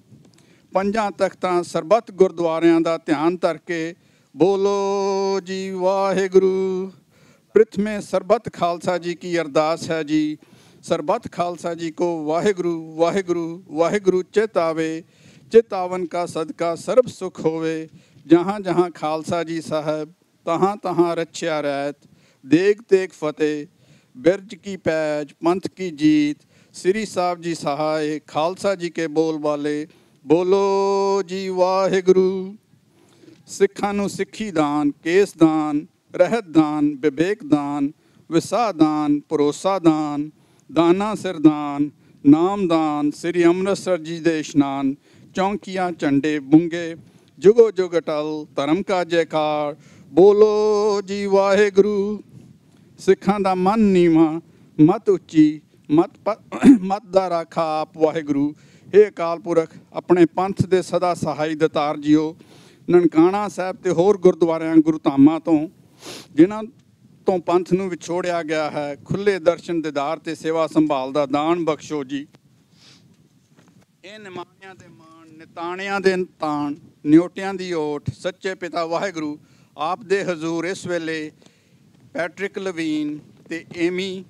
ਪੰਜਾਂ ਤਖਤਾਂ ਸਰਬੱਤ ਗੁਰਦੁਆਰਿਆਂ ਦਾ ਧਿਆਨ ਧਰ ਕੇ ਬੋਲੋ ਜੀ ਵਾਹਿਗੁਰੂ। ਪ੍ਰਥਮੇ ਸਰਬੱਤ ਖਾਲਸਾ ਜੀ ਕੀ ਅਰਦਾਸ ਹੈ ਜੀ। ਸਰਬੱਤ ਖਾਲਸਾ ਜੀ ਕੋ ਵਾਹਿਗੁਰੂ ਵਾਹਿਗੁਰੂ ਵਾਹਿਗੁਰੂ ਚਿਤ ਆਵੇ। ਚਿਤਾਵਨ ਕਾ ਸਦਕਾ ਸਰਬ ਸੁਖ ਹੋਵੇ। ਜਹਾਂ ਜਹਾਂ ਖਾਲਸਾ ਜੀ ਸਾਹਿਬ, ਤਹਾਂ ਤਹਾਂ ਰਚਿਆ ਰਹਿਤ। ਦੇਗ ਤੇਗ ਫਤਿਹ, ਬਿਰਜ ਕੀ ਪੈਜ, ਪੰਥ ਕੀ ਜੀਤ। ਸ੍ਰੀ ਸਾਹਿਬ ਜੀ ਸਹਾਏ, ਖਾਲਸਾ ਜੀ ਕੇ ਬੋਲ ਵਾਲੇ। ਬੋਲੋ ਜੀ ਵਾਹਿਗੁਰੂ। ਸਿੱਖਾਂ ਨੂੰ ਸਿੱਖੀ ਦਾਨ, ਕੇਸ ਦਾਨ, ਰਹਿਤ ਦਾਨ, ਵਿਵੇਕ ਦਾਨ ਵਿਸਾਹ ਦਾਨ, ਭਰੋਸਾ ਦਾਨ, ਦਾਨਾ ਸਿਰਦਾਨ ਨਾਮਦਾਨ ਸ੍ਰੀ ਅੰਮ੍ਰਿਤਸਰ ਜੀ ਦੇ ਇਸ਼ਨਾਨ, ਚੌਂਕੀਆਂ, ਝੰਡੇ, ਬੁੰਗੇ, ਜੁਗੋ ਜੁਗ ਅਟਲ, ਧਰਮ ਕਾ ਜੈਕਾਰ ਬੋਲੋ ਜੀ ਵਾਹਿਗੁਰੂ। ਸਿੱਖਾਂ ਦਾ ਮਨ ਨੀਵਾ, ਮਤ ਉੱਚੀ, ਮਤ ਮਤ ਦਾ ਰਾਖਾ ਆਪ ਵਾਹਿਗੁਰੂ। ਇਹ ਅਕਾਲ ਪੁਰਖ, ਆਪਣੇ ਪੰਥ ਦੇ ਸਦਾ ਸਹਾਈ ਦਤਾਰ ਜਿਓ। ਨਨਕਾਣਾ ਸਾਹਿਬ ਤੇ ਹੋਰ ਗੁਰਦੁਆਰਿਆਂ, ਗੁਰੂ ਧਾਮਾਂ ਤੋਂ, ਜਿਨ੍ਹਾਂ ਤੋਂ ਪੰਥ ਨੂੰ ਵਿਛੋੜਿਆ ਗਿਆ ਹੈ ਖੁੱਲੇ ਦਰਸ਼ਨ ਦਿਦਾਰ ਤੇ ਸੇਵਾ ਸੰਭਾਲ ਦਾ ਦਾਨ ਬਖਸ਼ੋ ਜੀ। ਇਹ ਨਿਮਾਣਿਆਂ ਦੇ ਮਾਣ, ਨਿਤਾਣਿਆਂ ਦੇ ਤਾਣ, ਨਿਉਟਿਆਂ ਦੀ ਓਠ ਸੱਚੇ ਪਿਤਾ ਵਾਹਿਗੁਰੂ, ਆਪ ਦੇ ਹਜ਼ੂਰ ਇਸ ਵੇਲੇ ਪੈਟ੍ਰਿਕ ਲਵੀਨ ਤੇ ਏਮੀ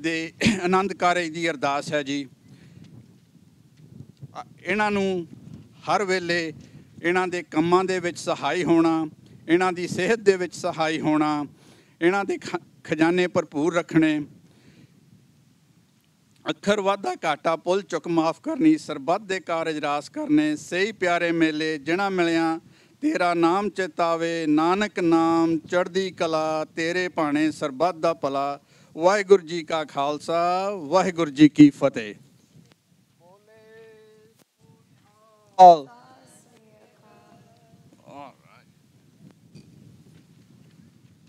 ਦੇ ਆਨੰਦ ਕਾਰਜ ਦੀ ਅਰਦਾਸ ਹੈ ਜੀ। ਇਹਨਾਂ ਨੂੰ ਹਰ ਵੇਲੇ ਇਹਨਾਂ ਦੇ ਕੰਮਾਂ ਦੇ ਵਿੱਚ ਸਹਾਈ ਹੋਣਾ, ਇਹਨਾਂ ਦੀ ਸਿਹਤ ਦੇ ਵਿੱਚ ਸਹਾਈ ਹੋਣਾ, ਇਹਨਾਂ ਦੇ ਖ- ਖਜ਼ਾਨੇ ਭਰਪੂਰ ਰੱਖਣੇ। ਅੱਖਰ ਵਾਧਾ ਘਾਟਾ, ਪੁੱਲ ਚੁੱਕ ਮਾਫ ਕਰਨੀ, ਸਰਬੱਤ ਦੇ ਕਾਰਜ ਰਾਸ ਕਰਨੇ, ਸਹੀ ਪਿਆਰੇ ਮੇਲੇ ਜਿਨ੍ਹਾਂ ਮਿਲਿਆ ਤੇਰਾ ਨਾਮ ਚੇਤਾਵੇ, ਨਾਨਕ ਨਾਮ ਚੜ੍ਹਦੀ ਕਲਾ, ਤੇਰੇ ਭਾਣੇ ਸਰਬੱਤ ਦਾ ਭਲਾ। ਵਾਹਿਗੁਰੂ ਜੀ ਕਾ ਖਾਲਸਾ, ਵਾਹਿਗੁਰੂ ਜੀ ਕੀ ਫਤਿਹ। All.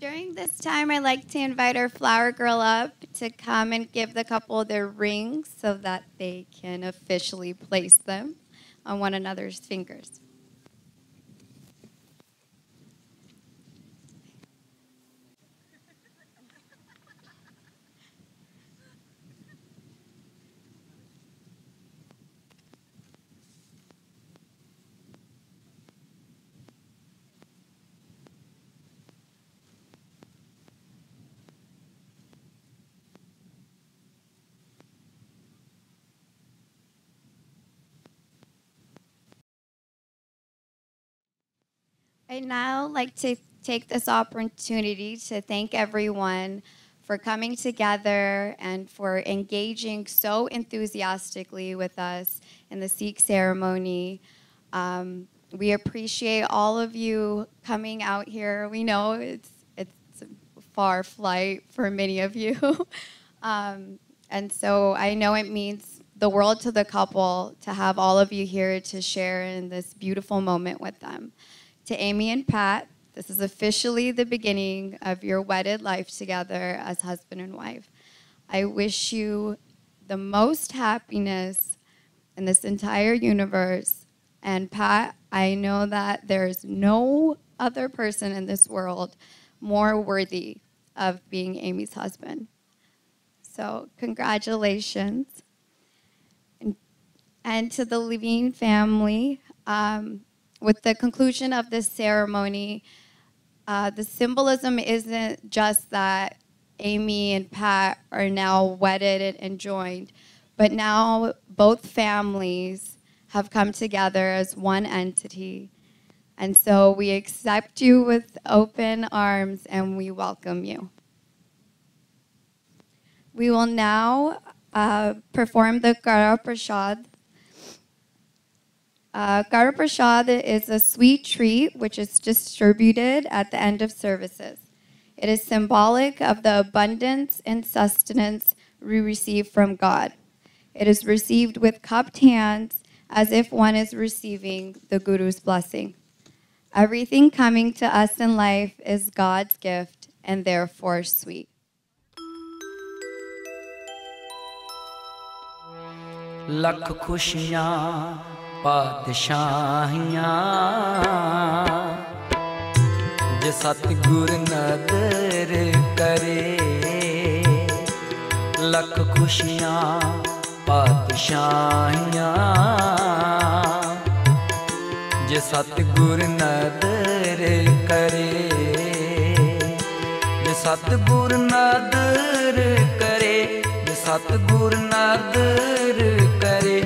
During this time, I'd like to invite our flower girl up to come and give the couple their rings so that they can officially place them on one another's fingers. I'd now like to take this opportunity to thank everyone for coming together and for engaging so enthusiastically with us in the Sikh ceremony. Um, we appreciate all of you coming out here. We know it's it's a far flight for many of you, um, and so I know it means the world to the couple to have all of you here to share in this beautiful moment with them. To Amy and Pat, this is officially the beginning of your wedded life together as husband and wife. I wish you the most happiness in this entire universe. And Pat, I know that there's no other person in this world more worthy of being Amy's husband. So, congratulations. And, to the Levine family, um, with the conclusion of this ceremony, uh, the symbolism isn't just that Amy and Pat are now wedded and joined, but now both families have come together as one entity. And so we accept you with open arms and we welcome you. We will now uh, perform the Kara Prasad uh, Garu Prashad is a sweet treat which is distributed at the end of services. It is symbolic of the abundance and sustenance we receive from God. It is received with cupped hands as if one is receiving the Guru's blessing. Everything coming to us in life is God's gift and therefore sweet. लख खुशियाँ ਪਾਤਸ਼ਾਹੀਆਂ ਜੇ ਸਤਿਗੁਰ ਨਦਰ ਕਰੇ, ਲੱਖ ਖੁਸ਼ੀਆਂ ਪਾਤਸ਼ਾਹੀਆਂ ਜੇ ਸਤਿਗੁਰ ਨਦਰ ਕਰੇ, ਜੇ ਸਤਿਗੁਰ ਨਦਰ ਕਰੇ, ਜੇ ਸਤਿਗੁਰ ਨਦਰ ਕਰੇ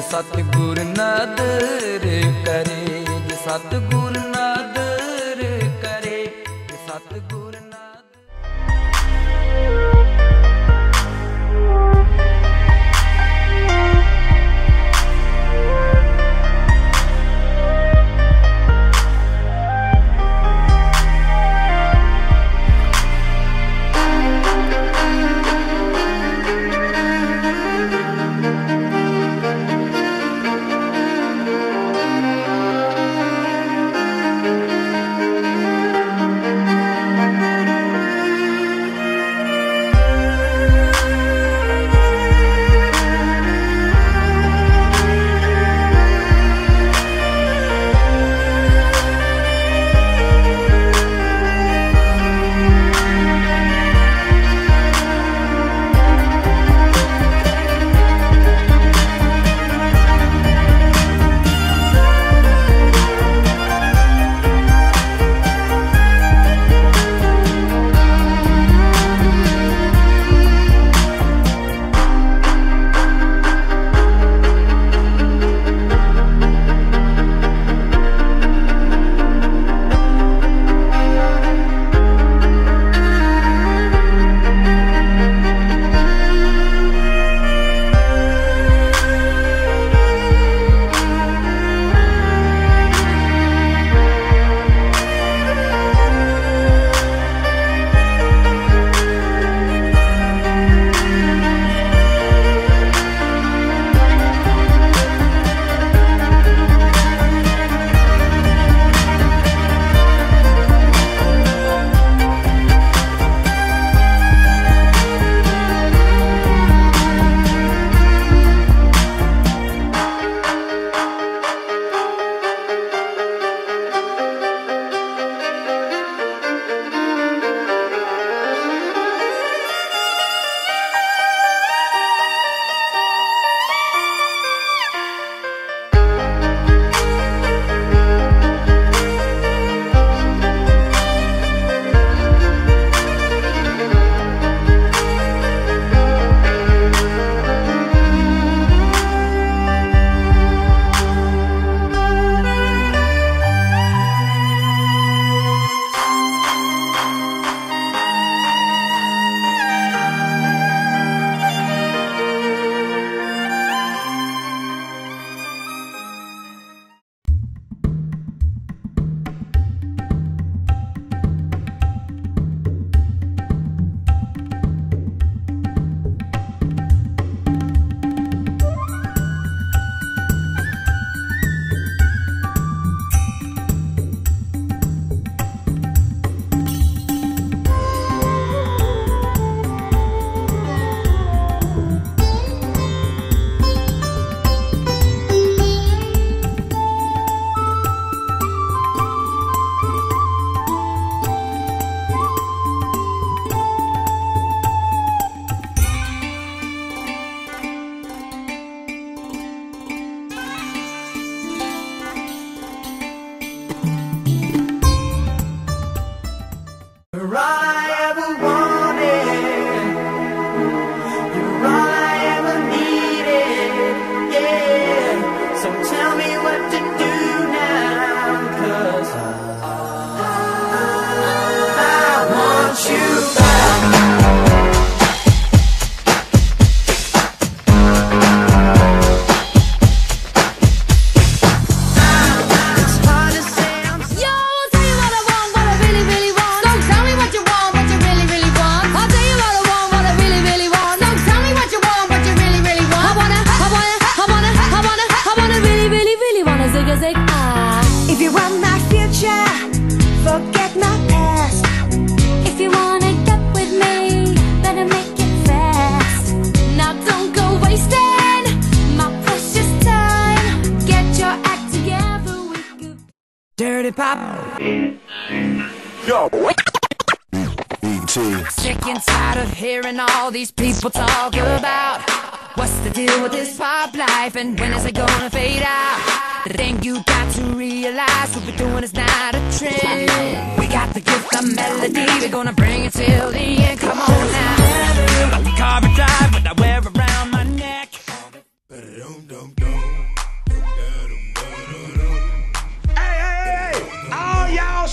ਸਤਿਗੁਰ ਨਦਰ ਕਰੇ ਜੇ ਸਤਿਗੁਰ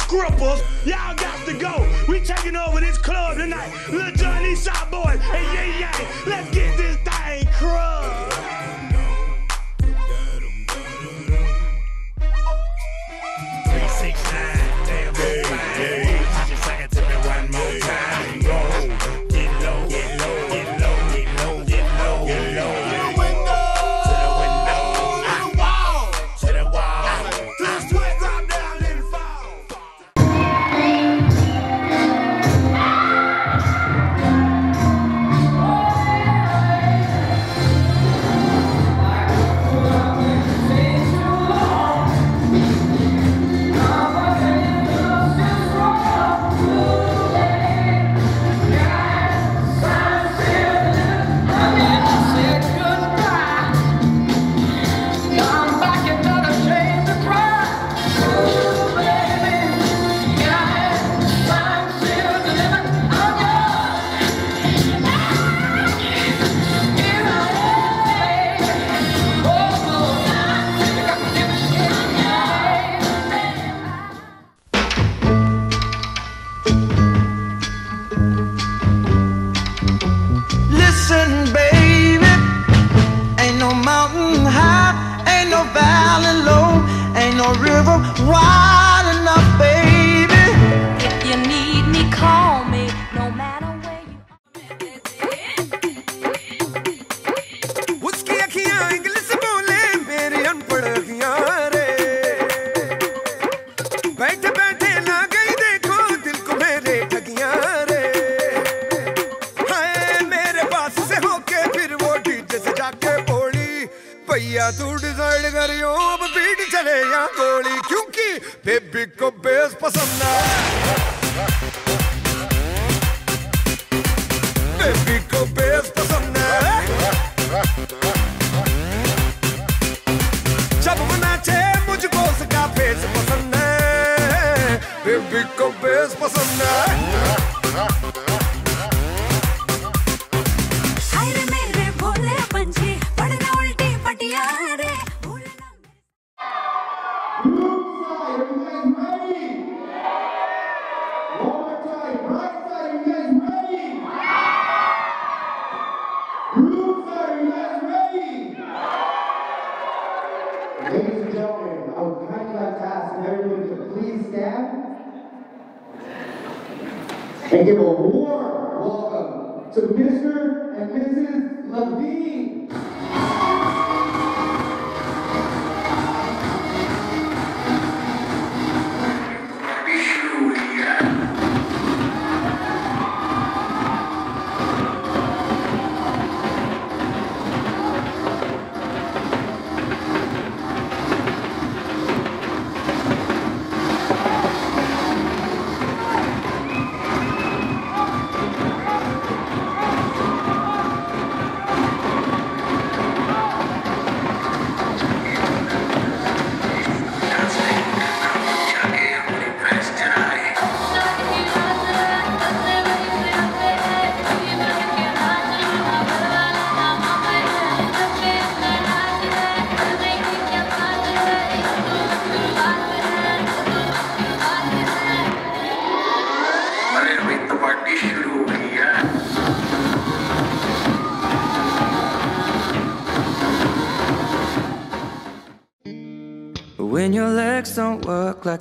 cripples. Y'all got to go. We taking over this club tonight. Little Johnny Side Boy and Ying Yang. Let's get this thing crushed.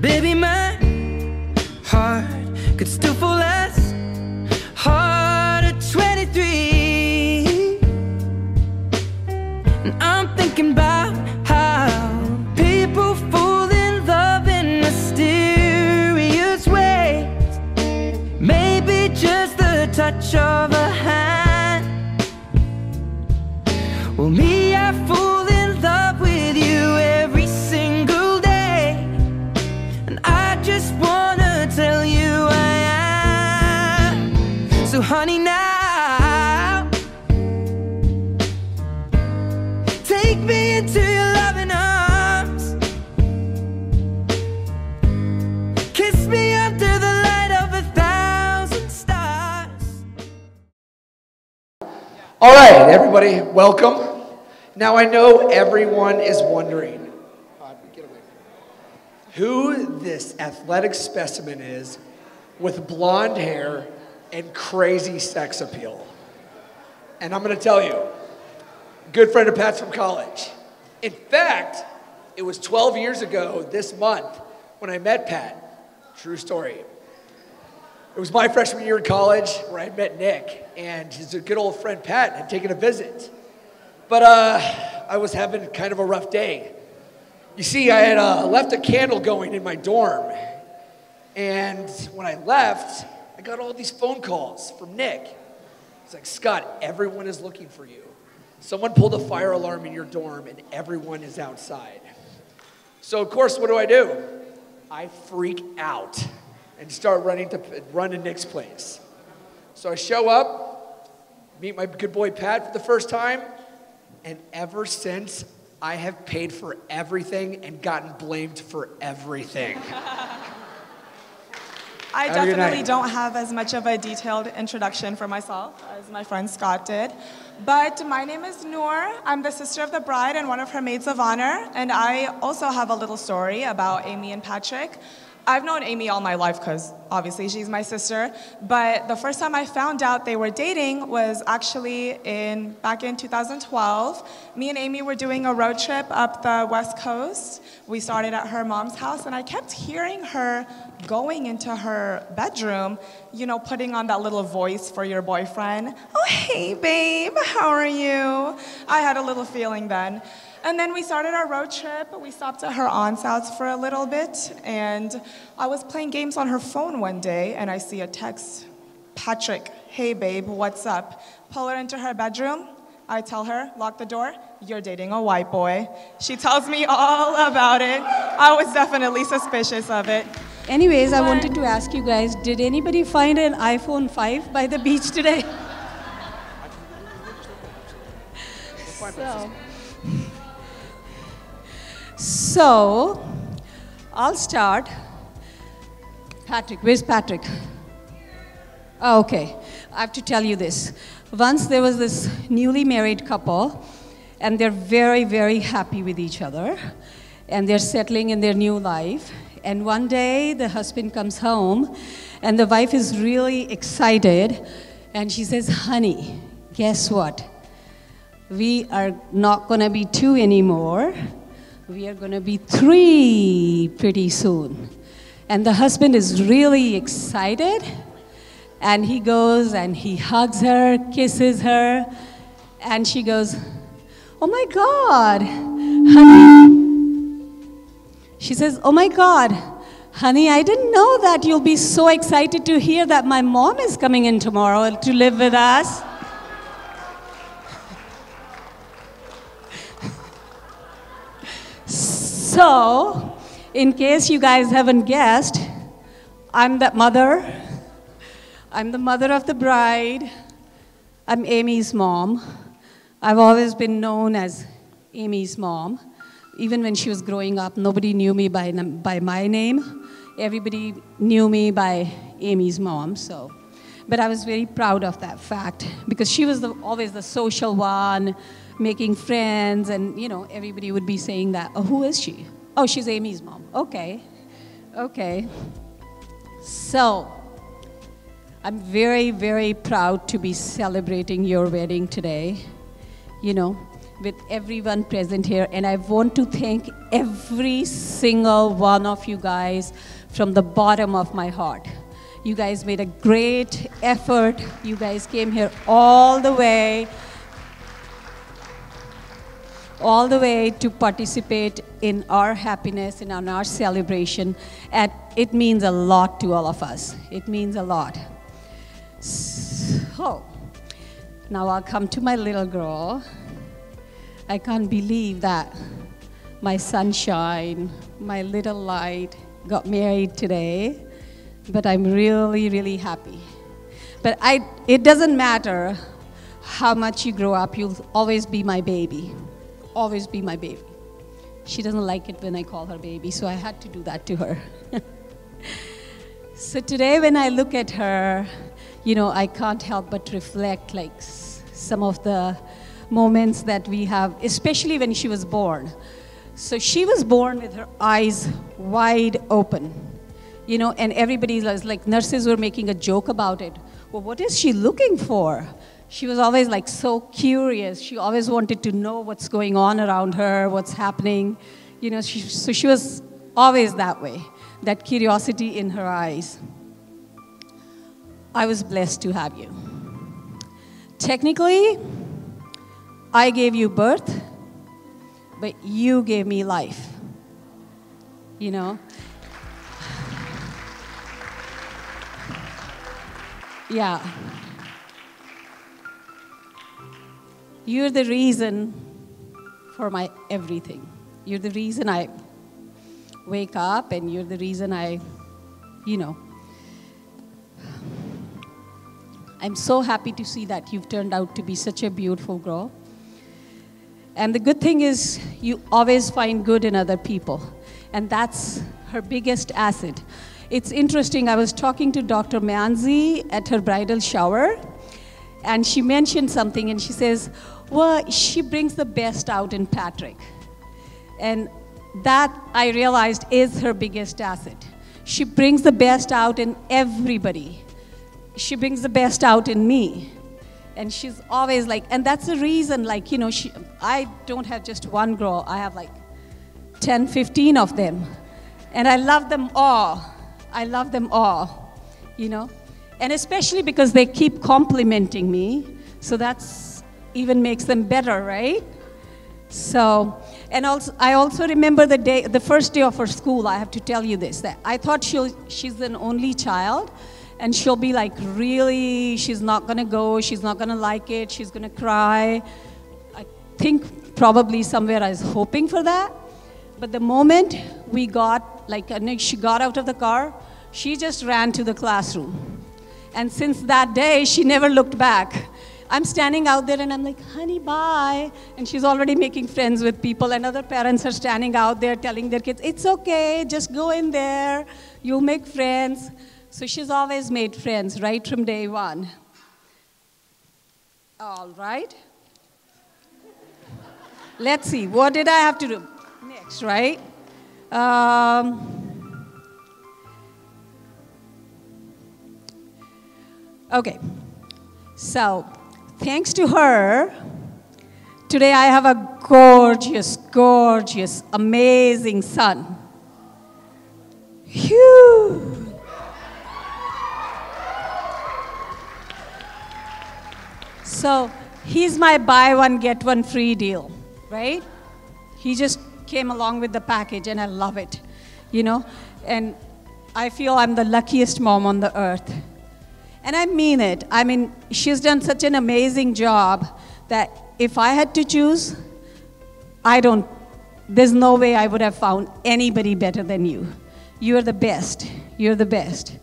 Baby, my welcome. Now I know everyone is wondering who this athletic specimen is with blonde hair and crazy sex appeal. And I'm going to tell you, good friend of Pat's from college. In fact, it was 12 years ago this month when I met Pat. True story. It was my freshman year in college where I met Nick, and his good old friend Pat had taken a visit. But uh, I was having kind of a rough day. You see, I had uh, left a candle going in my dorm, and when I left, I got all these phone calls from Nick. He's like, Scott, everyone is looking for you. Someone pulled a fire alarm in your dorm, and everyone is outside. So, of course, what do I do? I freak out and start running to run to Nick's place. So I show up, meet my good boy Pat for the first time, and ever since I have paid for everything and gotten blamed for everything. I Have definitely don't have as much of a detailed introduction for myself as my friend Scott did. But my name is Noor. I'm the sister of the bride and one of her maids of honor. And I also have a little story about Amy and Patrick. I've known Amy all my life because obviously she's my sister. But the first time I found out they were dating was actually in back in 2012. Me and Amy were doing a road trip up the West Coast. We started at her mom's house, and I kept hearing her going into her bedroom, you know, putting on that little voice for your boyfriend. Oh, hey, babe, how are you? I had a little feeling then. And then we started our road trip. We stopped at her aunt's house for a little bit, and I was playing games on her phone one day, and I see a text Patrick, hey, babe, what's up? Pull her into her bedroom. I tell her, lock the door, you're dating a white boy. She tells me all about it. I was definitely suspicious of it. Anyways, I wanted to ask you guys did anybody find an iPhone 5 by the beach today? so, so, I'll start. Patrick, where's Patrick? Oh, okay. I have to tell you this. Once there was this newly married couple, and they're very, very happy with each other, and they're settling in their new life. And one day the husband comes home, and the wife is really excited, and she says, Honey, guess what? We are not gonna be two anymore. We are gonna be three pretty soon. And the husband is really excited. And he goes and he hugs her, kisses her, and she goes, Oh my God, honey. She says, Oh my God, honey, I didn't know that you'll be so excited to hear that my mom is coming in tomorrow to live with us. So, in case you guys haven't guessed, I'm that mother. I'm the mother of the bride. I'm Amy's mom. I've always been known as Amy's mom. Even when she was growing up, nobody knew me by, by my name. Everybody knew me by Amy's mom. So, but I was very proud of that fact because she was the, always the social one, making friends, and you know everybody would be saying that. Oh, who is she? Oh, she's Amy's mom. Okay, okay. So, I'm very, very proud to be celebrating your wedding today. You know, with everyone present here. And I want to thank every single one of you guys from the bottom of my heart. You guys made a great effort. You guys came here all the way all the way to participate in our happiness and in our celebration. And it means a lot to all of us. It means a lot. So, now I'll come to my little girl. I can't believe that my sunshine, my little light, got married today, but I'm really, really happy. But I, it doesn't matter how much you grow up, you'll always be my baby always be my baby. She doesn't like it when I call her baby, so I had to do that to her. so today, when I look at her, you know, I can't help but reflect like some of the moments that we have, especially when she was born. So she was born with her eyes wide open, you know, and everybody was like, nurses were making a joke about it. Well, what is she looking for? She was always like so curious. She always wanted to know what's going on around her, what's happening. You know, she, so she was always that way, that curiosity in her eyes. I was blessed to have you. Technically, I gave you birth, but you gave me life. You know? Yeah. You're the reason for my everything. You're the reason I wake up, and you're the reason I, you know. I'm so happy to see that you've turned out to be such a beautiful girl. And the good thing is, you always find good in other people. And that's her biggest asset. It's interesting, I was talking to Dr. Manzi at her bridal shower, and she mentioned something, and she says, Well, she brings the best out in Patrick. And that I realized is her biggest asset. She brings the best out in everybody. She brings the best out in me. And she's always like, and that's the reason, like, you know, she, I don't have just one girl, I have like 10, 15 of them. And I love them all. I love them all, you know. And especially because they keep complimenting me. So that's even makes them better, right? So, and also, I also remember the day, the first day of her school. I have to tell you this: that I thought she'll, she's an only child, and she'll be like really, she's not gonna go, she's not gonna like it, she's gonna cry. I think probably somewhere I was hoping for that, but the moment we got, like, she got out of the car, she just ran to the classroom, and since that day, she never looked back. I'm standing out there and I'm like, honey, bye. And she's already making friends with people, and other parents are standing out there telling their kids, it's okay, just go in there, you'll make friends. So she's always made friends right from day one. All right. Let's see, what did I have to do next, right? Um, okay, so thanks to her, today I have a gorgeous, gorgeous, amazing son. Phew. So he's my buy one, get one free deal, right? He just came along with the package and I love it, you know? And I feel I'm the luckiest mom on the earth. And I mean it. I mean, she's done such an amazing job that if I had to choose, I don't, there's no way I would have found anybody better than you. You're the best. You're the best.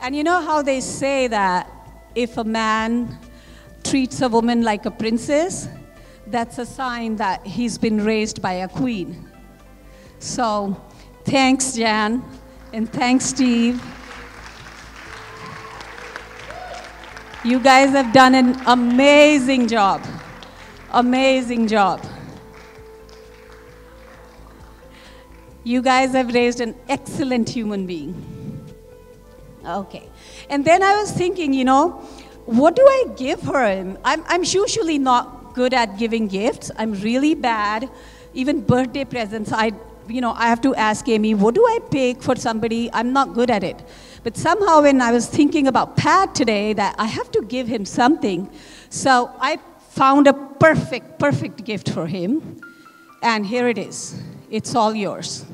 And you know how they say that if a man treats a woman like a princess, that's a sign that he's been raised by a queen. So, thanks, Jan, and thanks, Steve. You guys have done an amazing job. Amazing job. You guys have raised an excellent human being. Okay. And then I was thinking, you know, what do I give her? I'm, I'm usually not good at giving gifts. I'm really bad. Even birthday presents, I, you know, I have to ask Amy, what do I pick for somebody? I'm not good at it. But somehow, when I was thinking about Pat today, that I have to give him something, so I found a perfect, perfect gift for him. And here it is. It's all yours.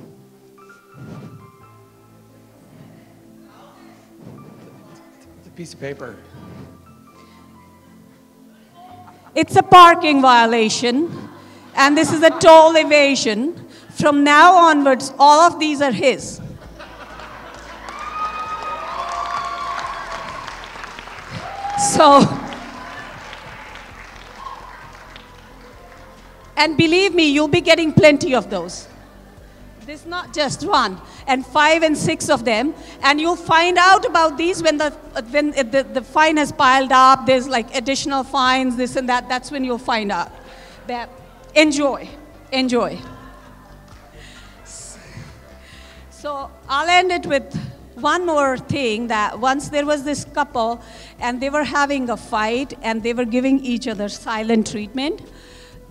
It's a piece of paper. It's a parking violation, and this is a toll evasion. From now onwards, all of these are his. So, and believe me, you'll be getting plenty of those. There's not just one, and five and six of them, and you'll find out about these when the when the, the fine has piled up. There's like additional fines, this and that. That's when you'll find out. That enjoy, enjoy. So I'll end it with one more thing that once there was this couple and they were having a fight and they were giving each other silent treatment.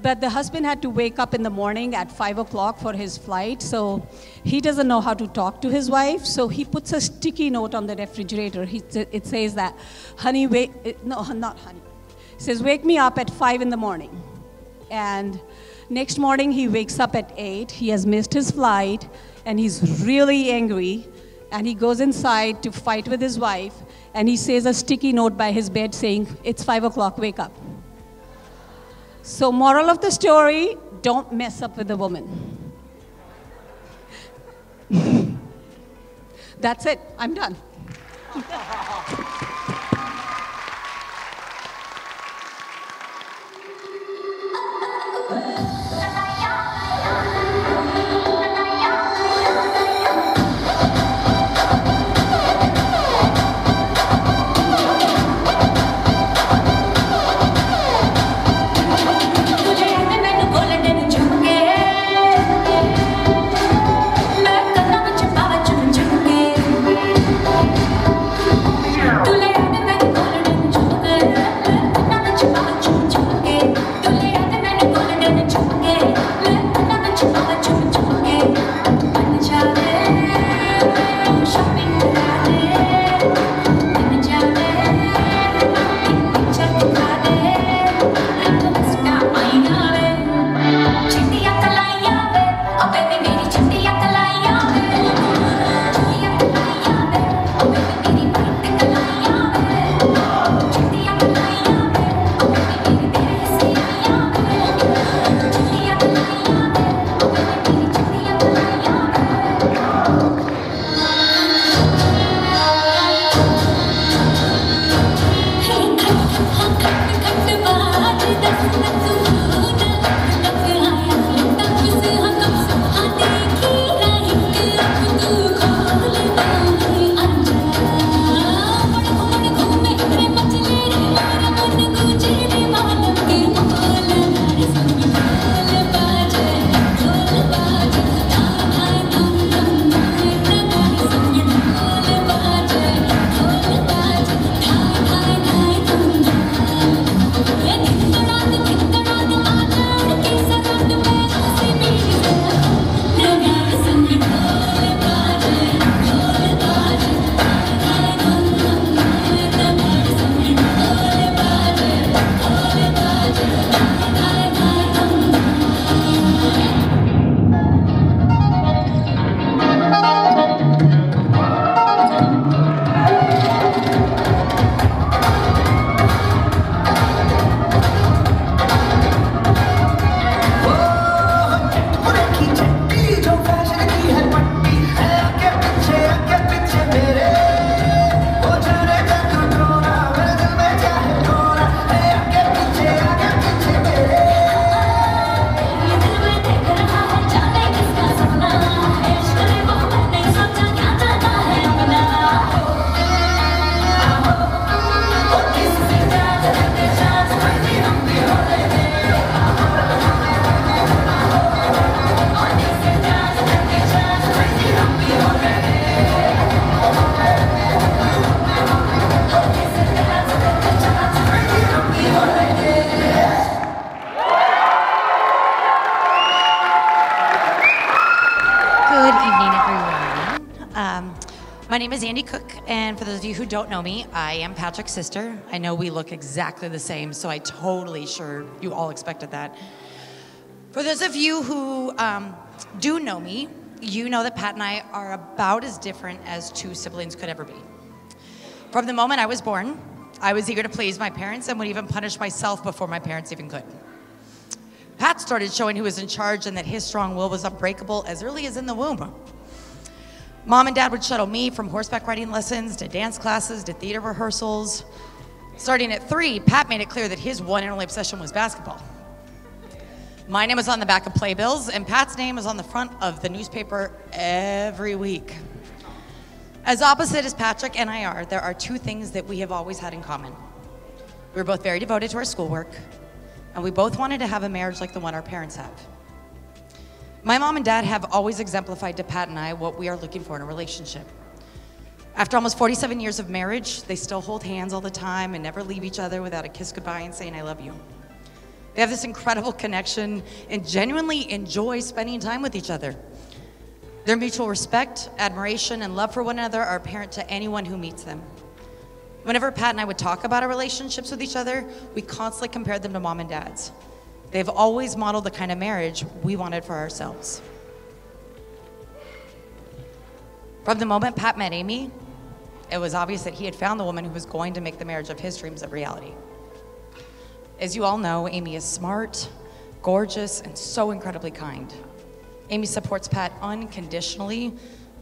But the husband had to wake up in the morning at five o'clock for his flight, so he doesn't know how to talk to his wife. So he puts a sticky note on the refrigerator. He, it says that, honey, wake, no, not honey. It says, wake me up at five in the morning. And next morning he wakes up at eight. He has missed his flight, and he's really angry. And he goes inside to fight with his wife, and he says a sticky note by his bed saying, It's five o'clock, wake up. So, moral of the story don't mess up with a woman. That's it, I'm done. name is Andy Cook, and for those of you who don't know me, I am Patrick's sister. I know we look exactly the same, so I totally sure you all expected that. For those of you who um, do know me, you know that Pat and I are about as different as two siblings could ever be. From the moment I was born, I was eager to please my parents and would even punish myself before my parents even could. Pat started showing who was in charge and that his strong will was unbreakable as early as in the womb. Mom and dad would shuttle me from horseback riding lessons to dance classes to theater rehearsals. Starting at three, Pat made it clear that his one and only obsession was basketball. My name was on the back of playbills, and Pat's name was on the front of the newspaper every week. As opposite as Patrick and I are, there are two things that we have always had in common. We were both very devoted to our schoolwork, and we both wanted to have a marriage like the one our parents have. My mom and dad have always exemplified to Pat and I what we are looking for in a relationship. After almost 47 years of marriage, they still hold hands all the time and never leave each other without a kiss goodbye and saying, I love you. They have this incredible connection and genuinely enjoy spending time with each other. Their mutual respect, admiration, and love for one another are apparent to anyone who meets them. Whenever Pat and I would talk about our relationships with each other, we constantly compared them to mom and dad's. They've always modeled the kind of marriage we wanted for ourselves. From the moment Pat met Amy, it was obvious that he had found the woman who was going to make the marriage of his dreams a reality. As you all know, Amy is smart, gorgeous, and so incredibly kind. Amy supports Pat unconditionally,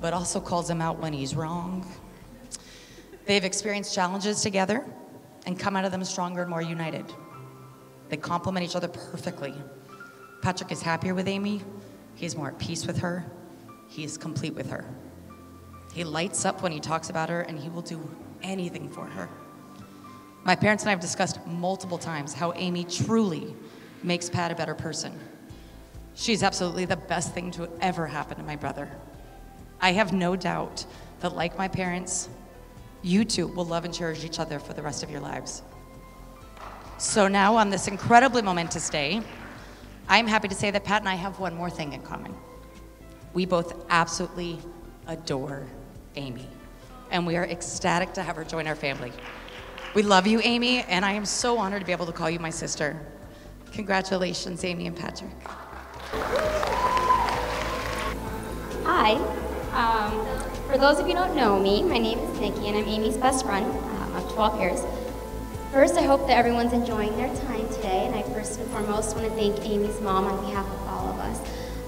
but also calls him out when he's wrong. They've experienced challenges together and come out of them stronger and more united. They complement each other perfectly. Patrick is happier with Amy, he's more at peace with her, he is complete with her. He lights up when he talks about her, and he will do anything for her. My parents and I have discussed multiple times how Amy truly makes Pat a better person. She's absolutely the best thing to ever happen to my brother. I have no doubt that, like my parents, you two will love and cherish each other for the rest of your lives. So, now on this incredibly momentous day, I'm happy to say that Pat and I have one more thing in common. We both absolutely adore Amy, and we are ecstatic to have her join our family. We love you, Amy, and I am so honored to be able to call you my sister. Congratulations, Amy and Patrick. Hi. Um, for those of you who don't know me, my name is Nikki, and I'm Amy's best friend um, of 12 years. First, I hope that everyone's enjoying their time today, and I first and foremost want to thank Amy's mom on behalf of all of us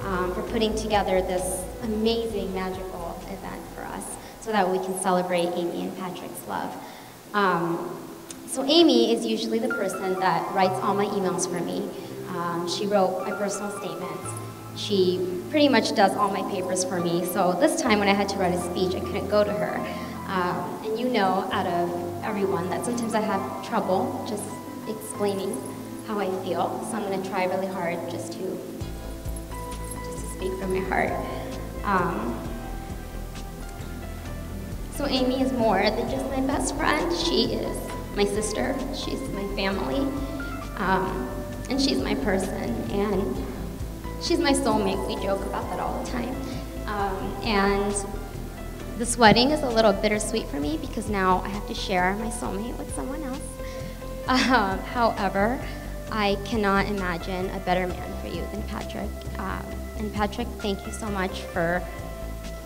um, for putting together this amazing, magical event for us so that we can celebrate Amy and Patrick's love. Um, so Amy is usually the person that writes all my emails for me. Um, she wrote my personal statements. She pretty much does all my papers for me. So this time when I had to write a speech, I couldn't go to her. Um, and you know, out of everyone, that sometimes I have trouble just explaining how I feel. So I'm going to try really hard just to just to speak from my heart. Um, so Amy is more than just my best friend. She is my sister. She's my family. Um, and she's my person. And she's my soulmate. We joke about that all the time. Um, and this wedding is a little bittersweet for me because now I have to share my soulmate with someone else. Um, however, I cannot imagine a better man for you than Patrick. Um, and Patrick, thank you so much for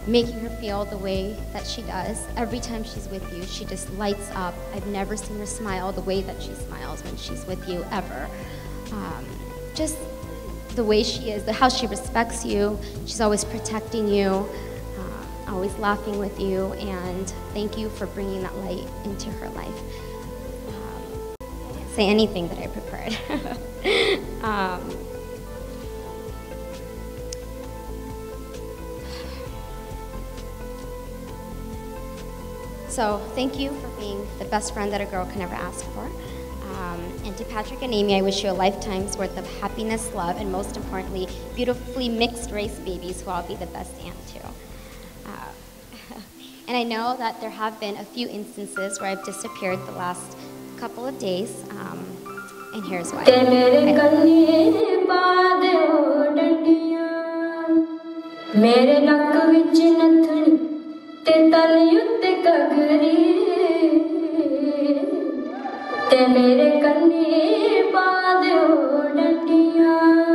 making her feel the way that she does. Every time she's with you, she just lights up. I've never seen her smile the way that she smiles when she's with you, ever. Um, just the way she is, the how she respects you. She's always protecting you, always laughing with you, and thank you for bringing that light into her life. Um, say anything that I prepared. um, So thank you for being the best friend that a girl can ever ask for. Um, and to Patrick and Amy, I wish you a lifetime's worth of happiness, love, and most importantly, beautifully mixed race babies who I'll be the best aunt to. Uh, and I know that there have been a few instances where I've disappeared the last couple of days, um, and here's why. ਤੇ ਮੇਰੇ I- ਕੰਨੀ ਪਾ ਦਿਓ ਡੰਡੀਆਂ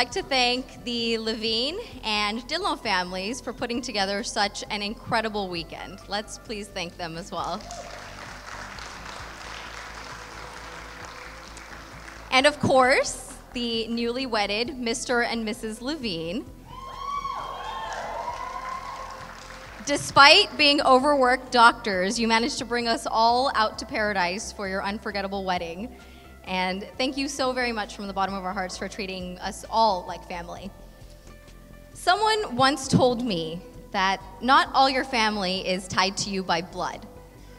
like to thank the Levine and Dhillon families for putting together such an incredible weekend. Let's please thank them as well. And of course, the newly wedded Mr. and Mrs. Levine. Despite being overworked doctors, you managed to bring us all out to paradise for your unforgettable wedding. And thank you so very much from the bottom of our hearts for treating us all like family. Someone once told me that not all your family is tied to you by blood.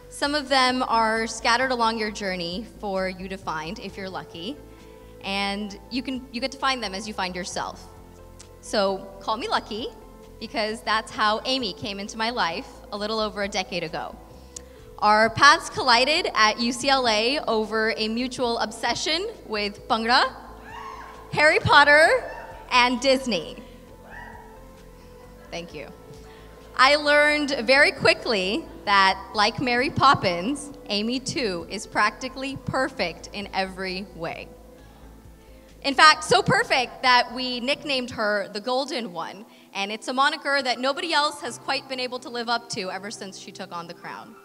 Some of them are scattered along your journey for you to find if you're lucky, and you can you get to find them as you find yourself. So call me lucky because that's how Amy came into my life a little over a decade ago. Our paths collided at UCLA over a mutual obsession with Bhangra, Harry Potter, and Disney. Thank you. I learned very quickly that, like Mary Poppins, Amy too is practically perfect in every way. In fact, so perfect that we nicknamed her the Golden One, and it's a moniker that nobody else has quite been able to live up to ever since she took on the crown.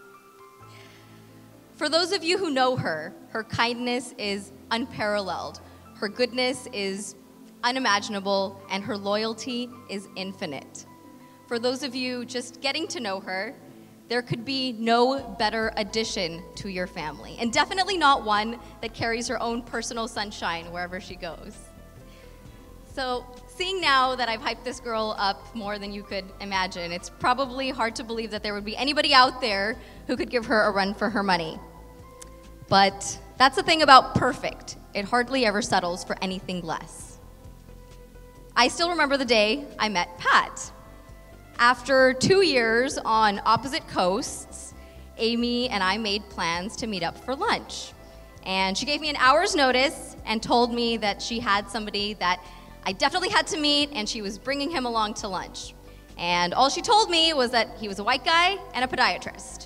For those of you who know her, her kindness is unparalleled, her goodness is unimaginable, and her loyalty is infinite. For those of you just getting to know her, there could be no better addition to your family, and definitely not one that carries her own personal sunshine wherever she goes. So, seeing now that I've hyped this girl up more than you could imagine, it's probably hard to believe that there would be anybody out there who could give her a run for her money. But that's the thing about perfect, it hardly ever settles for anything less. I still remember the day I met Pat. After two years on opposite coasts, Amy and I made plans to meet up for lunch. And she gave me an hour's notice and told me that she had somebody that I definitely had to meet, and she was bringing him along to lunch. And all she told me was that he was a white guy and a podiatrist.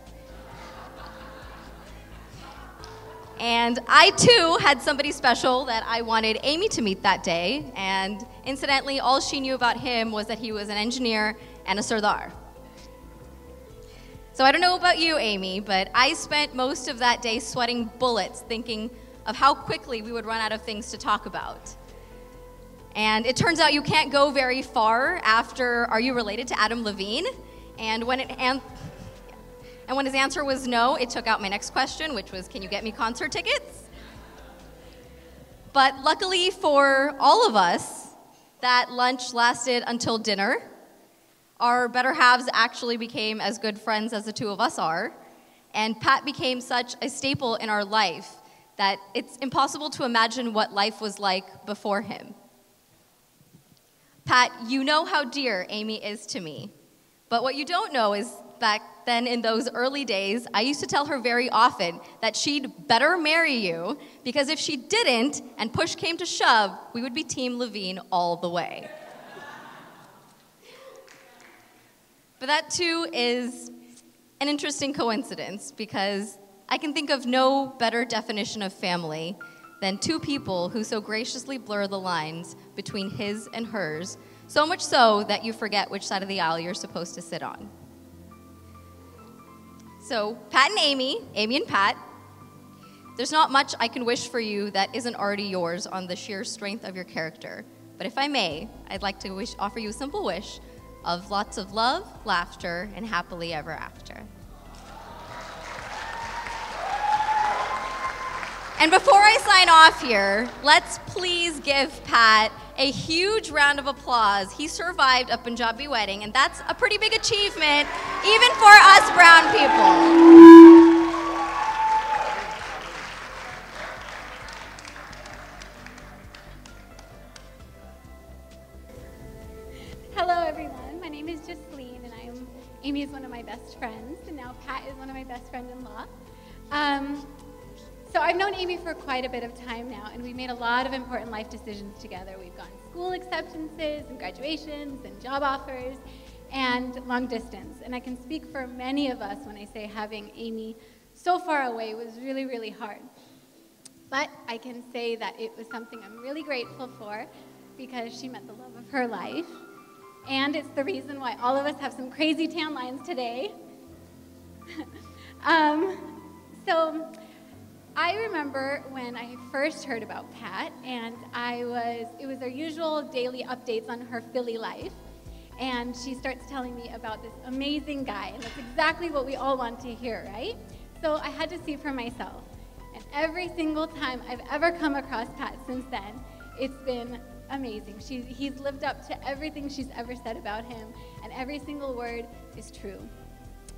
And I too had somebody special that I wanted Amy to meet that day. And incidentally, all she knew about him was that he was an engineer and a Sardar. So I don't know about you, Amy, but I spent most of that day sweating bullets thinking of how quickly we would run out of things to talk about. And it turns out you can't go very far after Are You Related to Adam Levine? And when it and when his answer was no, it took out my next question, which was Can you get me concert tickets? But luckily for all of us, that lunch lasted until dinner. Our better halves actually became as good friends as the two of us are. And Pat became such a staple in our life that it's impossible to imagine what life was like before him. Pat, you know how dear Amy is to me. But what you don't know is back then in those early days, I used to tell her very often that she'd better marry you because if she didn't and push came to shove, we would be Team Levine all the way. But that too is an interesting coincidence because I can think of no better definition of family than two people who so graciously blur the lines between his and hers, so much so that you forget which side of the aisle you're supposed to sit on. So, Pat and Amy, Amy and Pat, there's not much I can wish for you that isn't already yours on the sheer strength of your character. But if I may, I'd like to wish, offer you a simple wish of lots of love, laughter, and happily ever after. And before I sign off here, let's please give Pat a huge round of applause. He survived a Punjabi wedding, and that's a pretty big achievement, even for us brown people. Hello, everyone. My name is Jasleen, and I'm Amy is one of my best friends, and now Pat is one of my best friends-in-law. Um, so I've known Amy for quite a bit of time now, and we've made a lot of important life decisions together. We've gone school acceptances and graduations and job offers and long distance. And I can speak for many of us when I say having Amy so far away was really, really hard. But I can say that it was something I'm really grateful for because she met the love of her life. And it's the reason why all of us have some crazy tan lines today. um, so I remember when I first heard about Pat, and I was, it was our usual daily updates on her Philly life. And she starts telling me about this amazing guy, and that's exactly what we all want to hear, right? So I had to see for myself. And every single time I've ever come across Pat since then, it's been amazing. She, he's lived up to everything she's ever said about him, and every single word is true.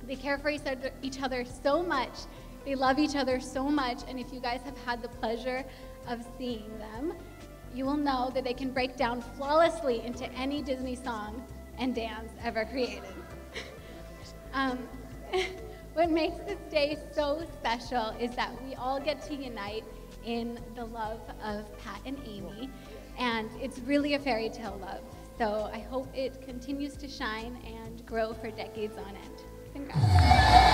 They care for each other, each other so much. They love each other so much. And if you guys have had the pleasure of seeing them, you will know that they can break down flawlessly into any Disney song and dance ever created. um, what makes this day so special is that we all get to unite in the love of Pat and Amy, and it's really a fairy tale love. So I hope it continues to shine and grow for decades on end. Congrats.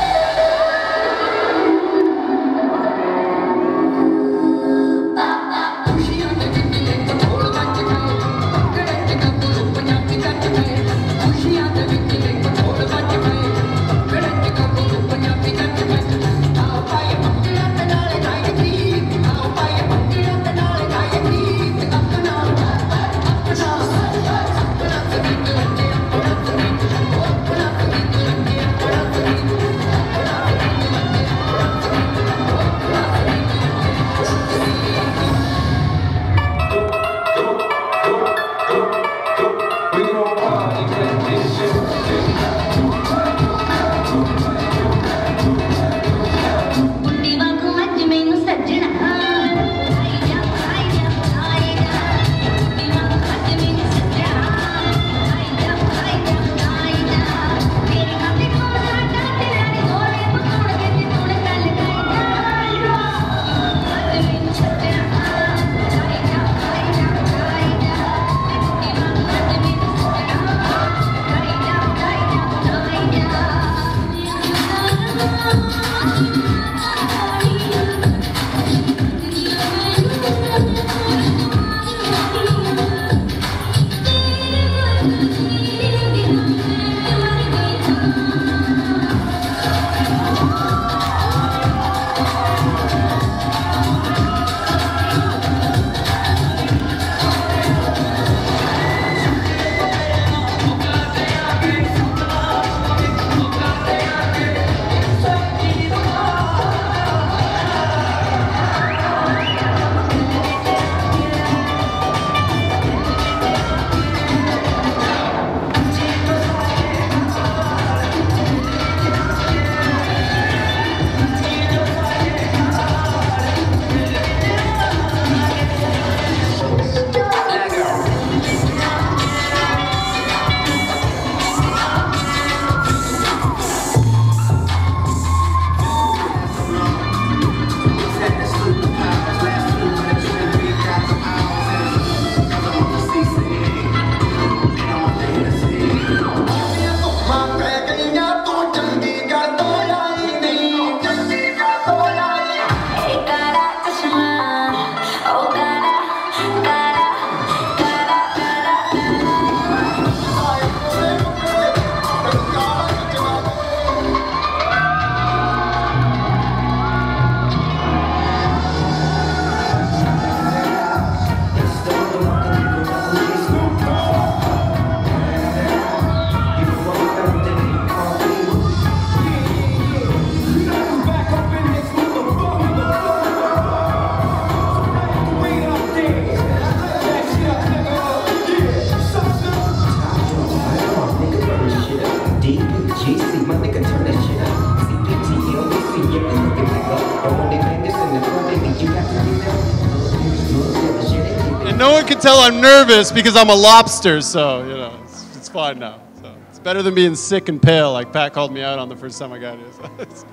I'm nervous because I'm a lobster, so, you know, it's, it's fine now. So it's better than being sick and pale, like Pat called me out on the first time I got here. So it's,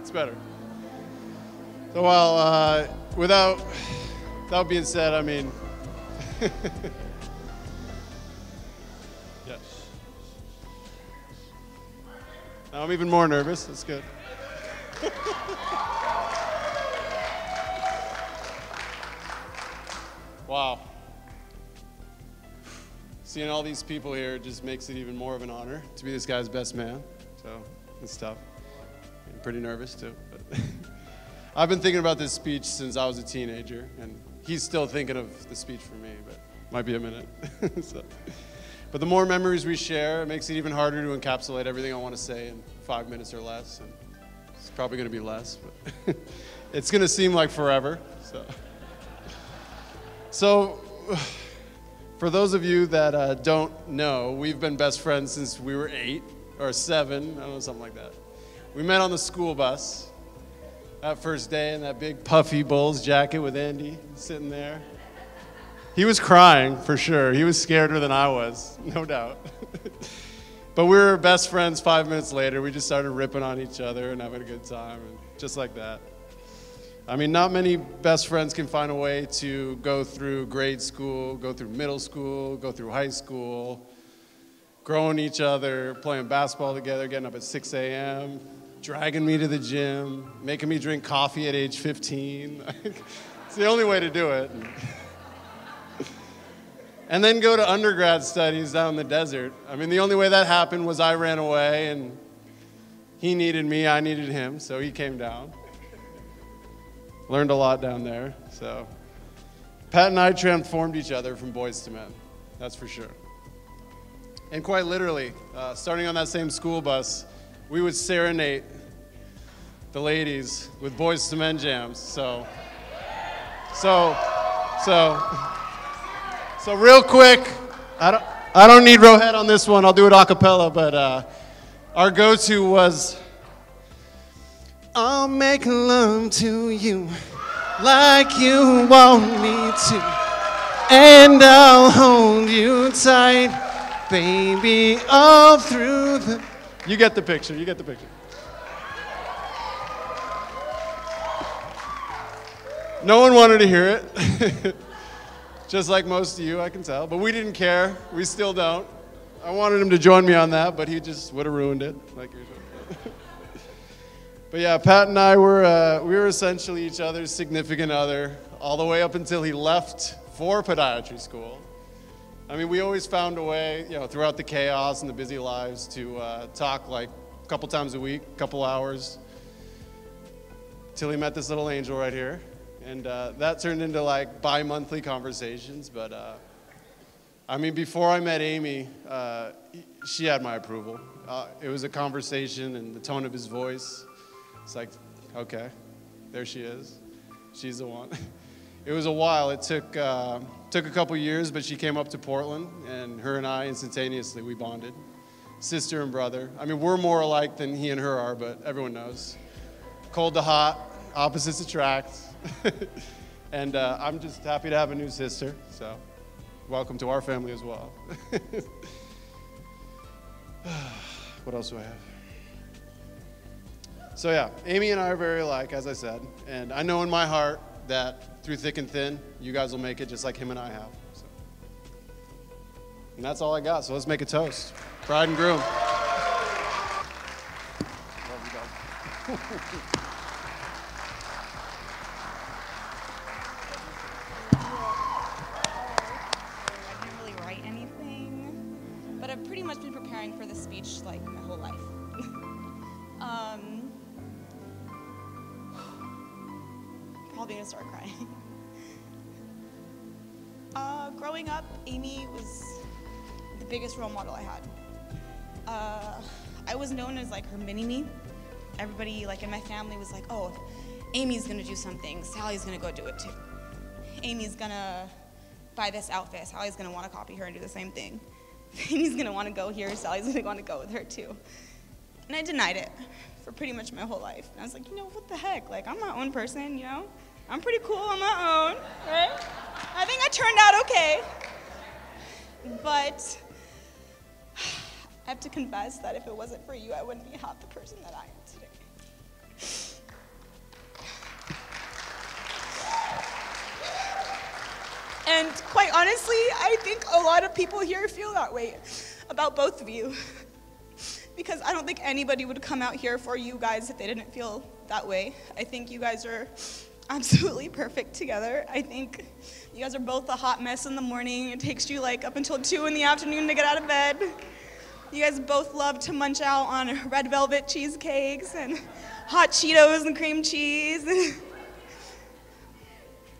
it's better. So, well, uh, without, without being said, I mean, yes. Now I'm even more nervous. That's good. wow. Seeing all these people here just makes it even more of an honor to be this guy's best man. So it's tough. I'm pretty nervous too. But I've been thinking about this speech since I was a teenager, and he's still thinking of the speech for me, but might be a minute. so. But the more memories we share, it makes it even harder to encapsulate everything I want to say in five minutes or less. And it's probably going to be less, but it's going to seem like forever. So, so for those of you that uh, don't know, we've been best friends since we were eight or seven, I don't know, something like that. We met on the school bus that first day in that big puffy Bulls jacket with Andy sitting there. He was crying for sure. He was scarier than I was, no doubt. but we were best friends five minutes later. We just started ripping on each other and having a good time, and just like that. I mean, not many best friends can find a way to go through grade school, go through middle school, go through high school, growing each other, playing basketball together, getting up at 6 a.m., dragging me to the gym, making me drink coffee at age 15. it's the only way to do it. And then go to undergrad studies down in the desert. I mean, the only way that happened was I ran away and he needed me, I needed him, so he came down. Learned a lot down there. So, Pat and I transformed each other from boys to men, that's for sure. And quite literally, uh, starting on that same school bus, we would serenade the ladies with Boyz II Men jams. So, so, so, so real quick, I don't, I don't need Rohit on this one. I'll do it a cappella, but uh, our go-to was, I'll make love to you like you want me to, and I'll hold you tight, baby, all through the. You get the picture. You get the picture. No one wanted to hear it. Just like most of you, I can tell. But we didn't care. We still don't. I wanted him to join me on that, but he just would have ruined it, like usual. But yeah, Pat and I were uh, we were essentially each other's significant other all the way up until he left for podiatry school. I mean, we always found a way, you know, throughout the chaos and the busy lives, to uh, talk like a couple times a week, a couple hours, till he met this little angel right here, and uh, that turned into like bi-monthly conversations. But uh, I mean, before I met Amy, uh, she had my approval. Uh, it was a conversation, and the tone of his voice. It's like, okay, there she is. She's the one. It was a while. It took uh, took a couple years, but she came up to Portland, and her and I instantaneously we bonded, sister and brother. I mean, we're more alike than he and her are, but everyone knows. Cold to hot, opposites attract, and uh, I'm just happy to have a new sister. So, welcome to our family as well. what else do I have? So yeah, Amy and I are very alike, as I said, and I know in my heart that through thick and thin, you guys will make it just like him and I have. So. And that's all I got. So let's make a toast. Bride and groom. growing up, Amy was the biggest role model I had. Uh, I was known as like her mini me. Everybody like in my family was like, oh, Amy's gonna do something, Sally's gonna go do it too. Amy's gonna buy this outfit, Sally's gonna wanna copy her and do the same thing. Amy's gonna wanna go here, Sally's gonna wanna go with her too. And I denied it for pretty much my whole life. And I was like, you know, what the heck? Like, I'm my own person, you know? I'm pretty cool on my own, right? I think I turned out okay. But I have to confess that if it wasn't for you, I wouldn't be half the person that I am today. And quite honestly, I think a lot of people here feel that way about both of you. Because I don't think anybody would come out here for you guys if they didn't feel that way. I think you guys are absolutely perfect together. I think you guys are both a hot mess in the morning. It takes you like up until 2 in the afternoon to get out of bed. You guys both love to munch out on red velvet cheesecakes and hot Cheetos and cream cheese, and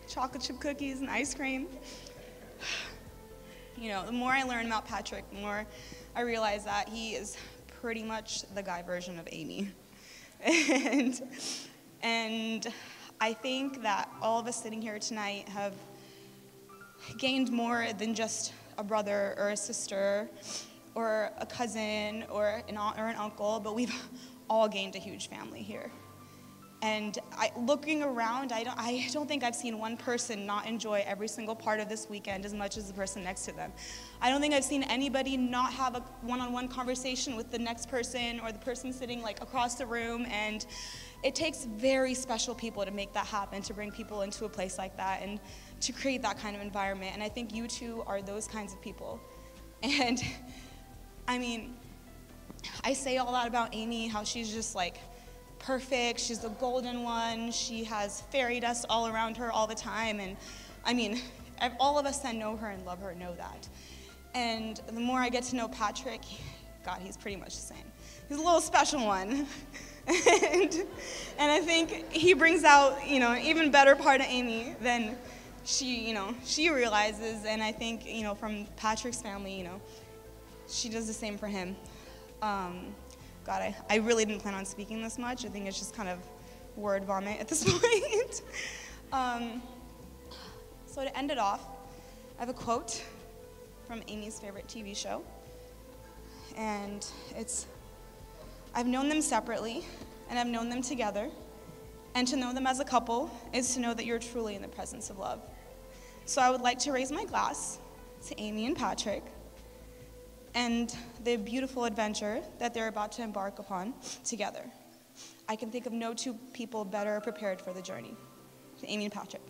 chocolate chip cookies and ice cream. You know, the more I learn about Patrick, the more I realize that he is pretty much the guy version of Amy. and, and I think that all of us sitting here tonight have gained more than just a brother or a sister or a cousin or an aunt or an uncle, but we've all gained a huge family here. And I, looking around, I don't, I don't think I've seen one person not enjoy every single part of this weekend as much as the person next to them. I don't think I've seen anybody not have a one-on-one conversation with the next person or the person sitting like across the room. And it takes very special people to make that happen, to bring people into a place like that and to create that kind of environment. And I think you two are those kinds of people. And I mean, I say all that about Amy, how she's just like perfect. She's the golden one. She has fairy dust all around her all the time. And I mean, all of us that know her and love her know that. And the more I get to know Patrick, God, he's pretty much the same. He's a little special one. and, and I think he brings out, you know, an even better part of Amy than she, you know, she realizes. And I think, you know, from Patrick's family, you know, she does the same for him. Um, God, I, I really didn't plan on speaking this much. I think it's just kind of word vomit at this point. um, so to end it off, I have a quote from Amy's favorite TV show. And it's I've known them separately, and I've known them together. And to know them as a couple is to know that you're truly in the presence of love. So I would like to raise my glass to Amy and Patrick and the beautiful adventure that they're about to embark upon together. I can think of no two people better prepared for the journey. Amy and Patrick.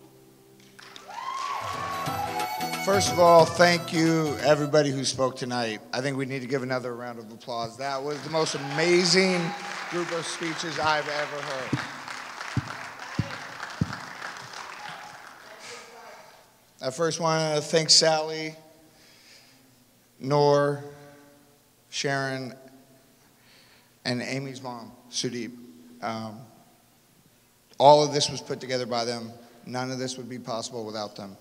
First of all, thank you, everybody who spoke tonight. I think we need to give another round of applause. That was the most amazing group of speeches I've ever heard. I first want to thank Sally, Nor, Sharon, and Amy's mom, Sudeep. Um, all of this was put together by them. None of this would be possible without them.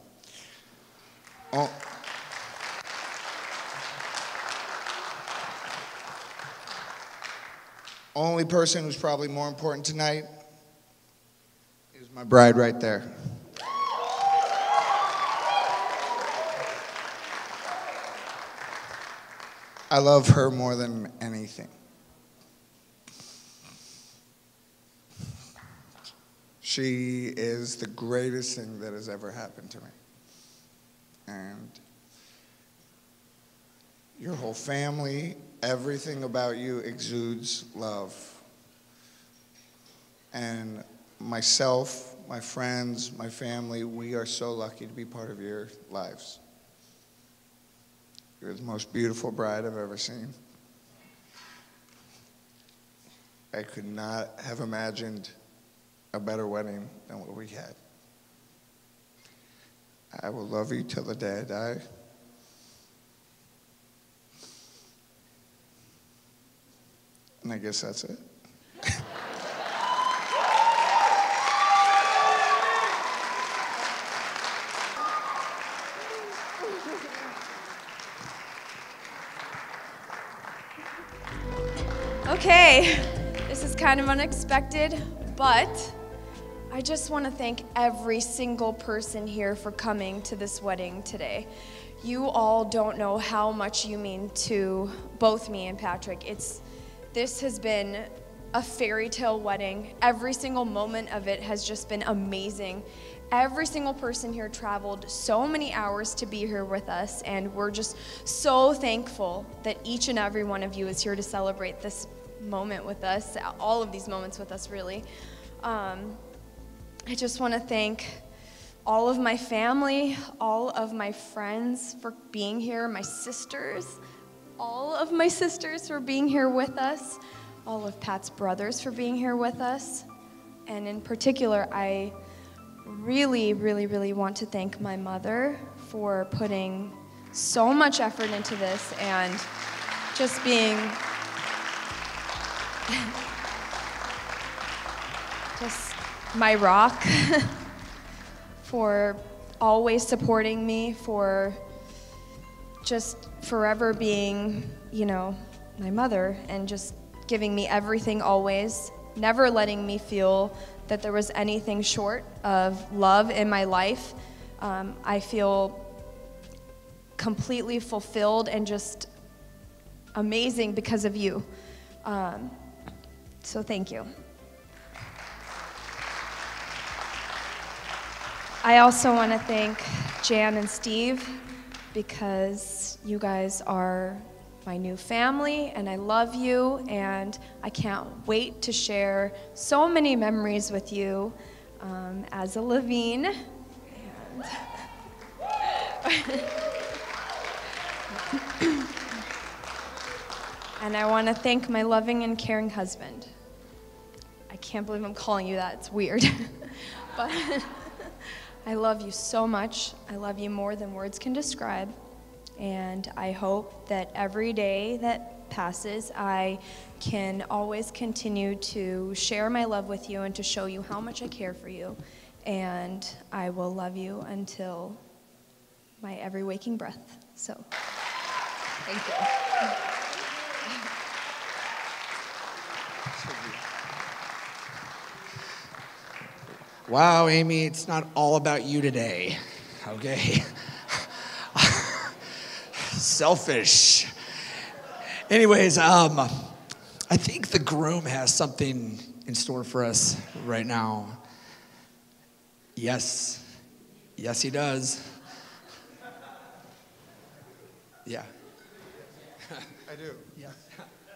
Oh. Only person who's probably more important tonight is my bride right there. I love her more than anything. She is the greatest thing that has ever happened to me. And your whole family, everything about you exudes love. And myself, my friends, my family, we are so lucky to be part of your lives. You're the most beautiful bride I've ever seen. I could not have imagined a better wedding than what we had. I will love you till the day I die. And I guess that's it. Okay, this is kind of unexpected, but I just want to thank every single person here for coming to this wedding today. You all don't know how much you mean to both me and Patrick. It's this has been a fairy tale wedding. Every single moment of it has just been amazing. Every single person here traveled so many hours to be here with us, and we're just so thankful that each and every one of you is here to celebrate this moment with us, all of these moments with us, really. Um, I just want to thank all of my family, all of my friends for being here, my sisters, all of my sisters for being here with us, all of Pat's brothers for being here with us. And in particular, I really, really, really want to thank my mother for putting so much effort into this and just being just my rock for always supporting me, for just forever being, you know, my mother and just giving me everything always, never letting me feel that there was anything short of love in my life. Um, I feel completely fulfilled and just amazing because of you. Um, so thank you. I also want to thank Jan and Steve because you guys are my new family and I love you and I can't wait to share so many memories with you um, as a Levine. And And I want to thank my loving and caring husband. I can't believe I'm calling you that. It's weird. but I love you so much. I love you more than words can describe. And I hope that every day that passes, I can always continue to share my love with you and to show you how much I care for you. And I will love you until my every waking breath. So, thank you. Wow, Amy, it's not all about you today, okay? Selfish. Anyways, um, I think the groom has something in store for us right now. Yes, yes, he does. Yeah. I do. Yeah.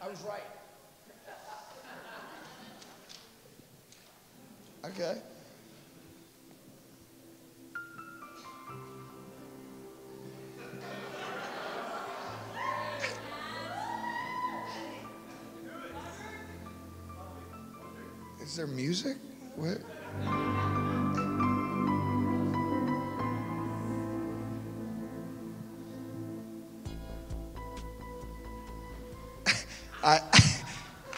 I was right. Okay. Is there music? What? I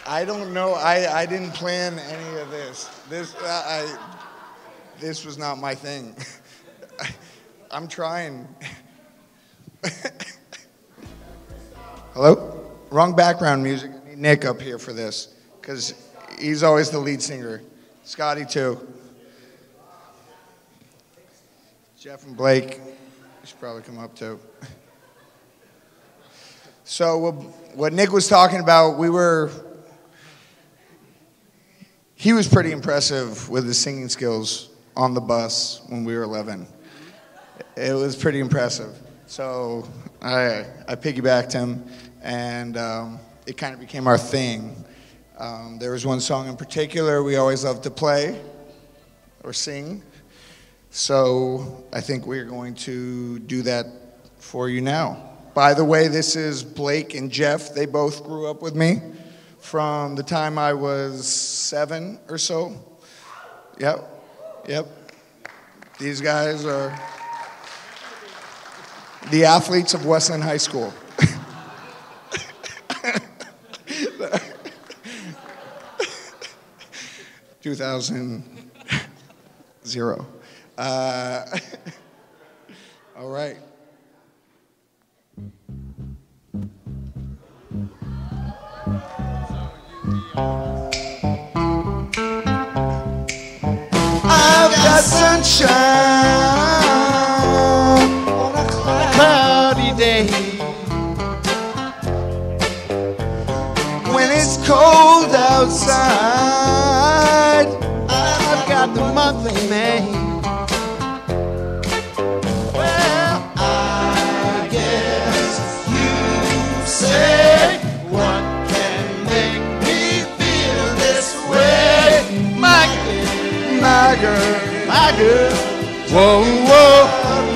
I don't know. I, I didn't plan any of this. This I, I this was not my thing. I'm trying. Hello? Wrong background music. I need Nick up here for this because he's always the lead singer. Scotty too. Jeff and Blake should probably come up too. So what, what Nick was talking about, we were. He was pretty impressive with his singing skills on the bus when we were 11. It was pretty impressive. So I, I piggybacked him, and um, it kind of became our thing. Um, there was one song in particular we always loved to play or sing. So I think we're going to do that for you now. By the way, this is Blake and Jeff. They both grew up with me from the time I was seven or so. Yep, yep. These guys are the athletes of Westland High School. Two thousand zero. Uh, all right. I've got sunshine on a cloudy day. When it's cold outside, I've the month of May. Well, I guess you say what can make me feel this way, my girl, my girl. Whoa, whoa,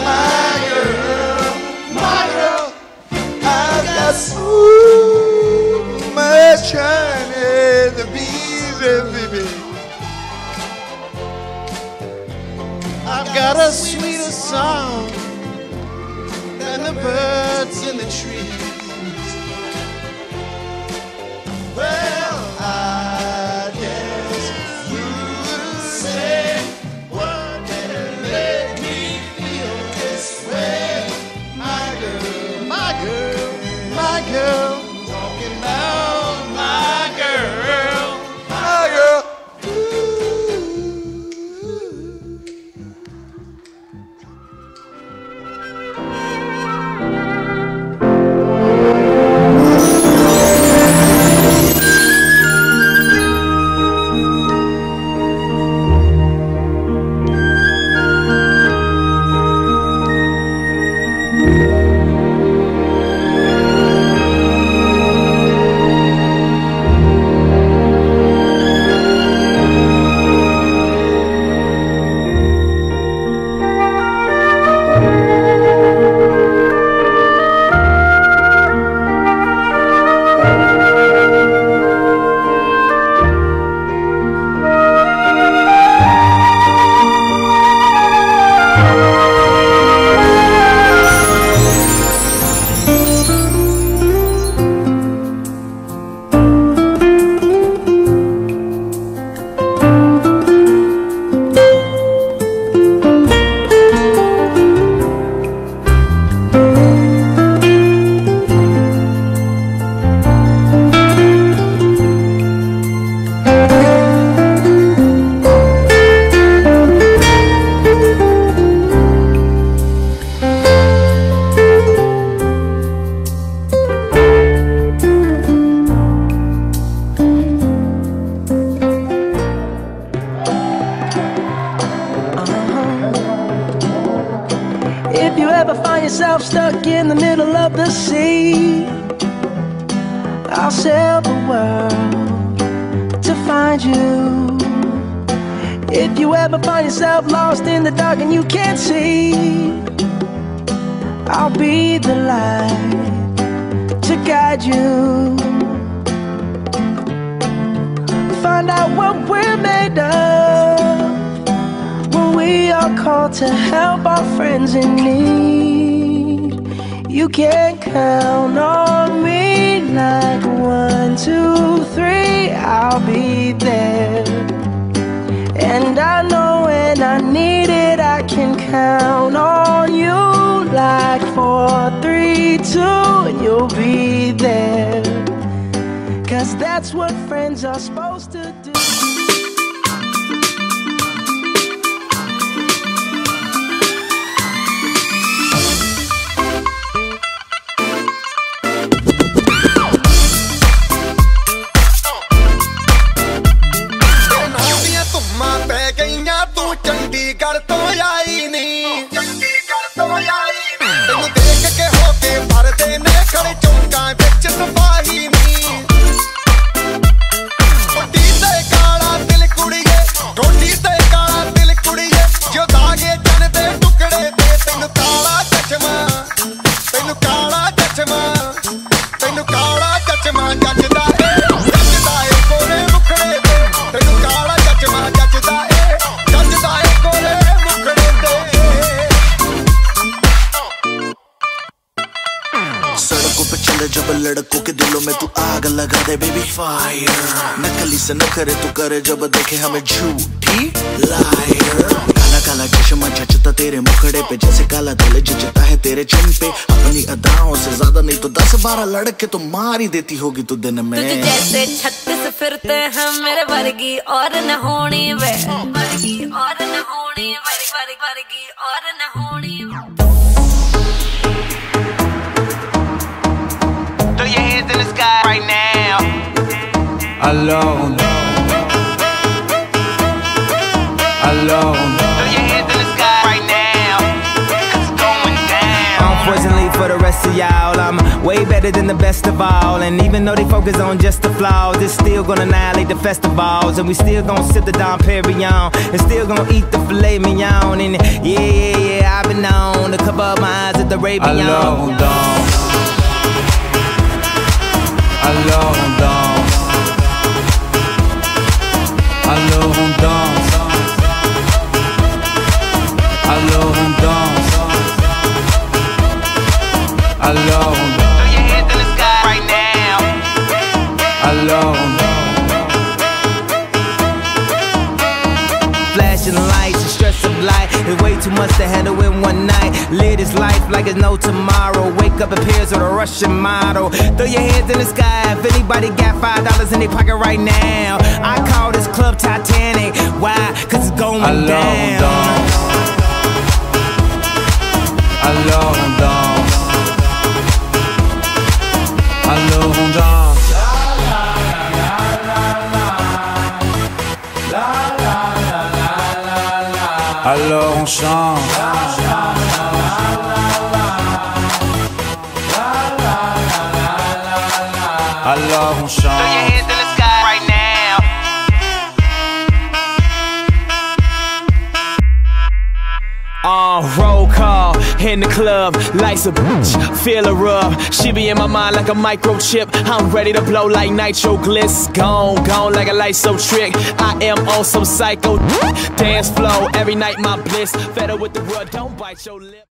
my girl, my girl. I've got so much honey, got a sweeter song than the birds in the trees. Well, सड़कों पे चले जब लड़कों के दिलों में तू आग लगा दे बेबी फायर नकली से नखरे तू करे, जब देखे हमें झूठी लायर काला काला चश्मा जचता तेरे मुखड़े पे, जैसे काला दिल जचता है तेरे चिन पे। अपनी अदाओं से ज़्यादा नहीं तो दस बारह लड़के तो मार ही देती होगी तू दिन में। जैसे छत्तीस फिरते हैं मेरे वर्गी, और न होनी वे। वर्गी, और न होनी वर्गी और न होनी Throw your hands in the sky right now. Alone. Alone. Throw your hands in the sky right now. 'Cause it's going down. Unfortunately for the rest of y'all, I'm way better than the best of all. And even though they focus on just the flaws, it's still gonna annihilate the festivals. And we still gonna sip the Dom Perignon. And still gonna eat the filet mignon. And yeah, yeah, yeah, I've been known to cover up my eyes at the Rabion. Alone, Dom. Alone, Dom. Alone, Dom. Alone, Dom. Alone, Throw your hands in the sky right now. alone. The stress of life is way too much to handle in one night. Live this life like it's no tomorrow. Wake up pairs with a Russian model. Throw your hands in the sky if anybody got five dollars in their pocket right now. I call this club Titanic. Why? Cause it's going Alone, down. dog. Alone, dog. Alone, dog. Alors in the club, lights a bitch, feel a rub. She be in my mind like a microchip. I'm ready to blow like nitro gliss. Gone, gone like a light so trick. I am on some psycho dance flow. Every night my bliss. Fed up with the world, don't bite your lip.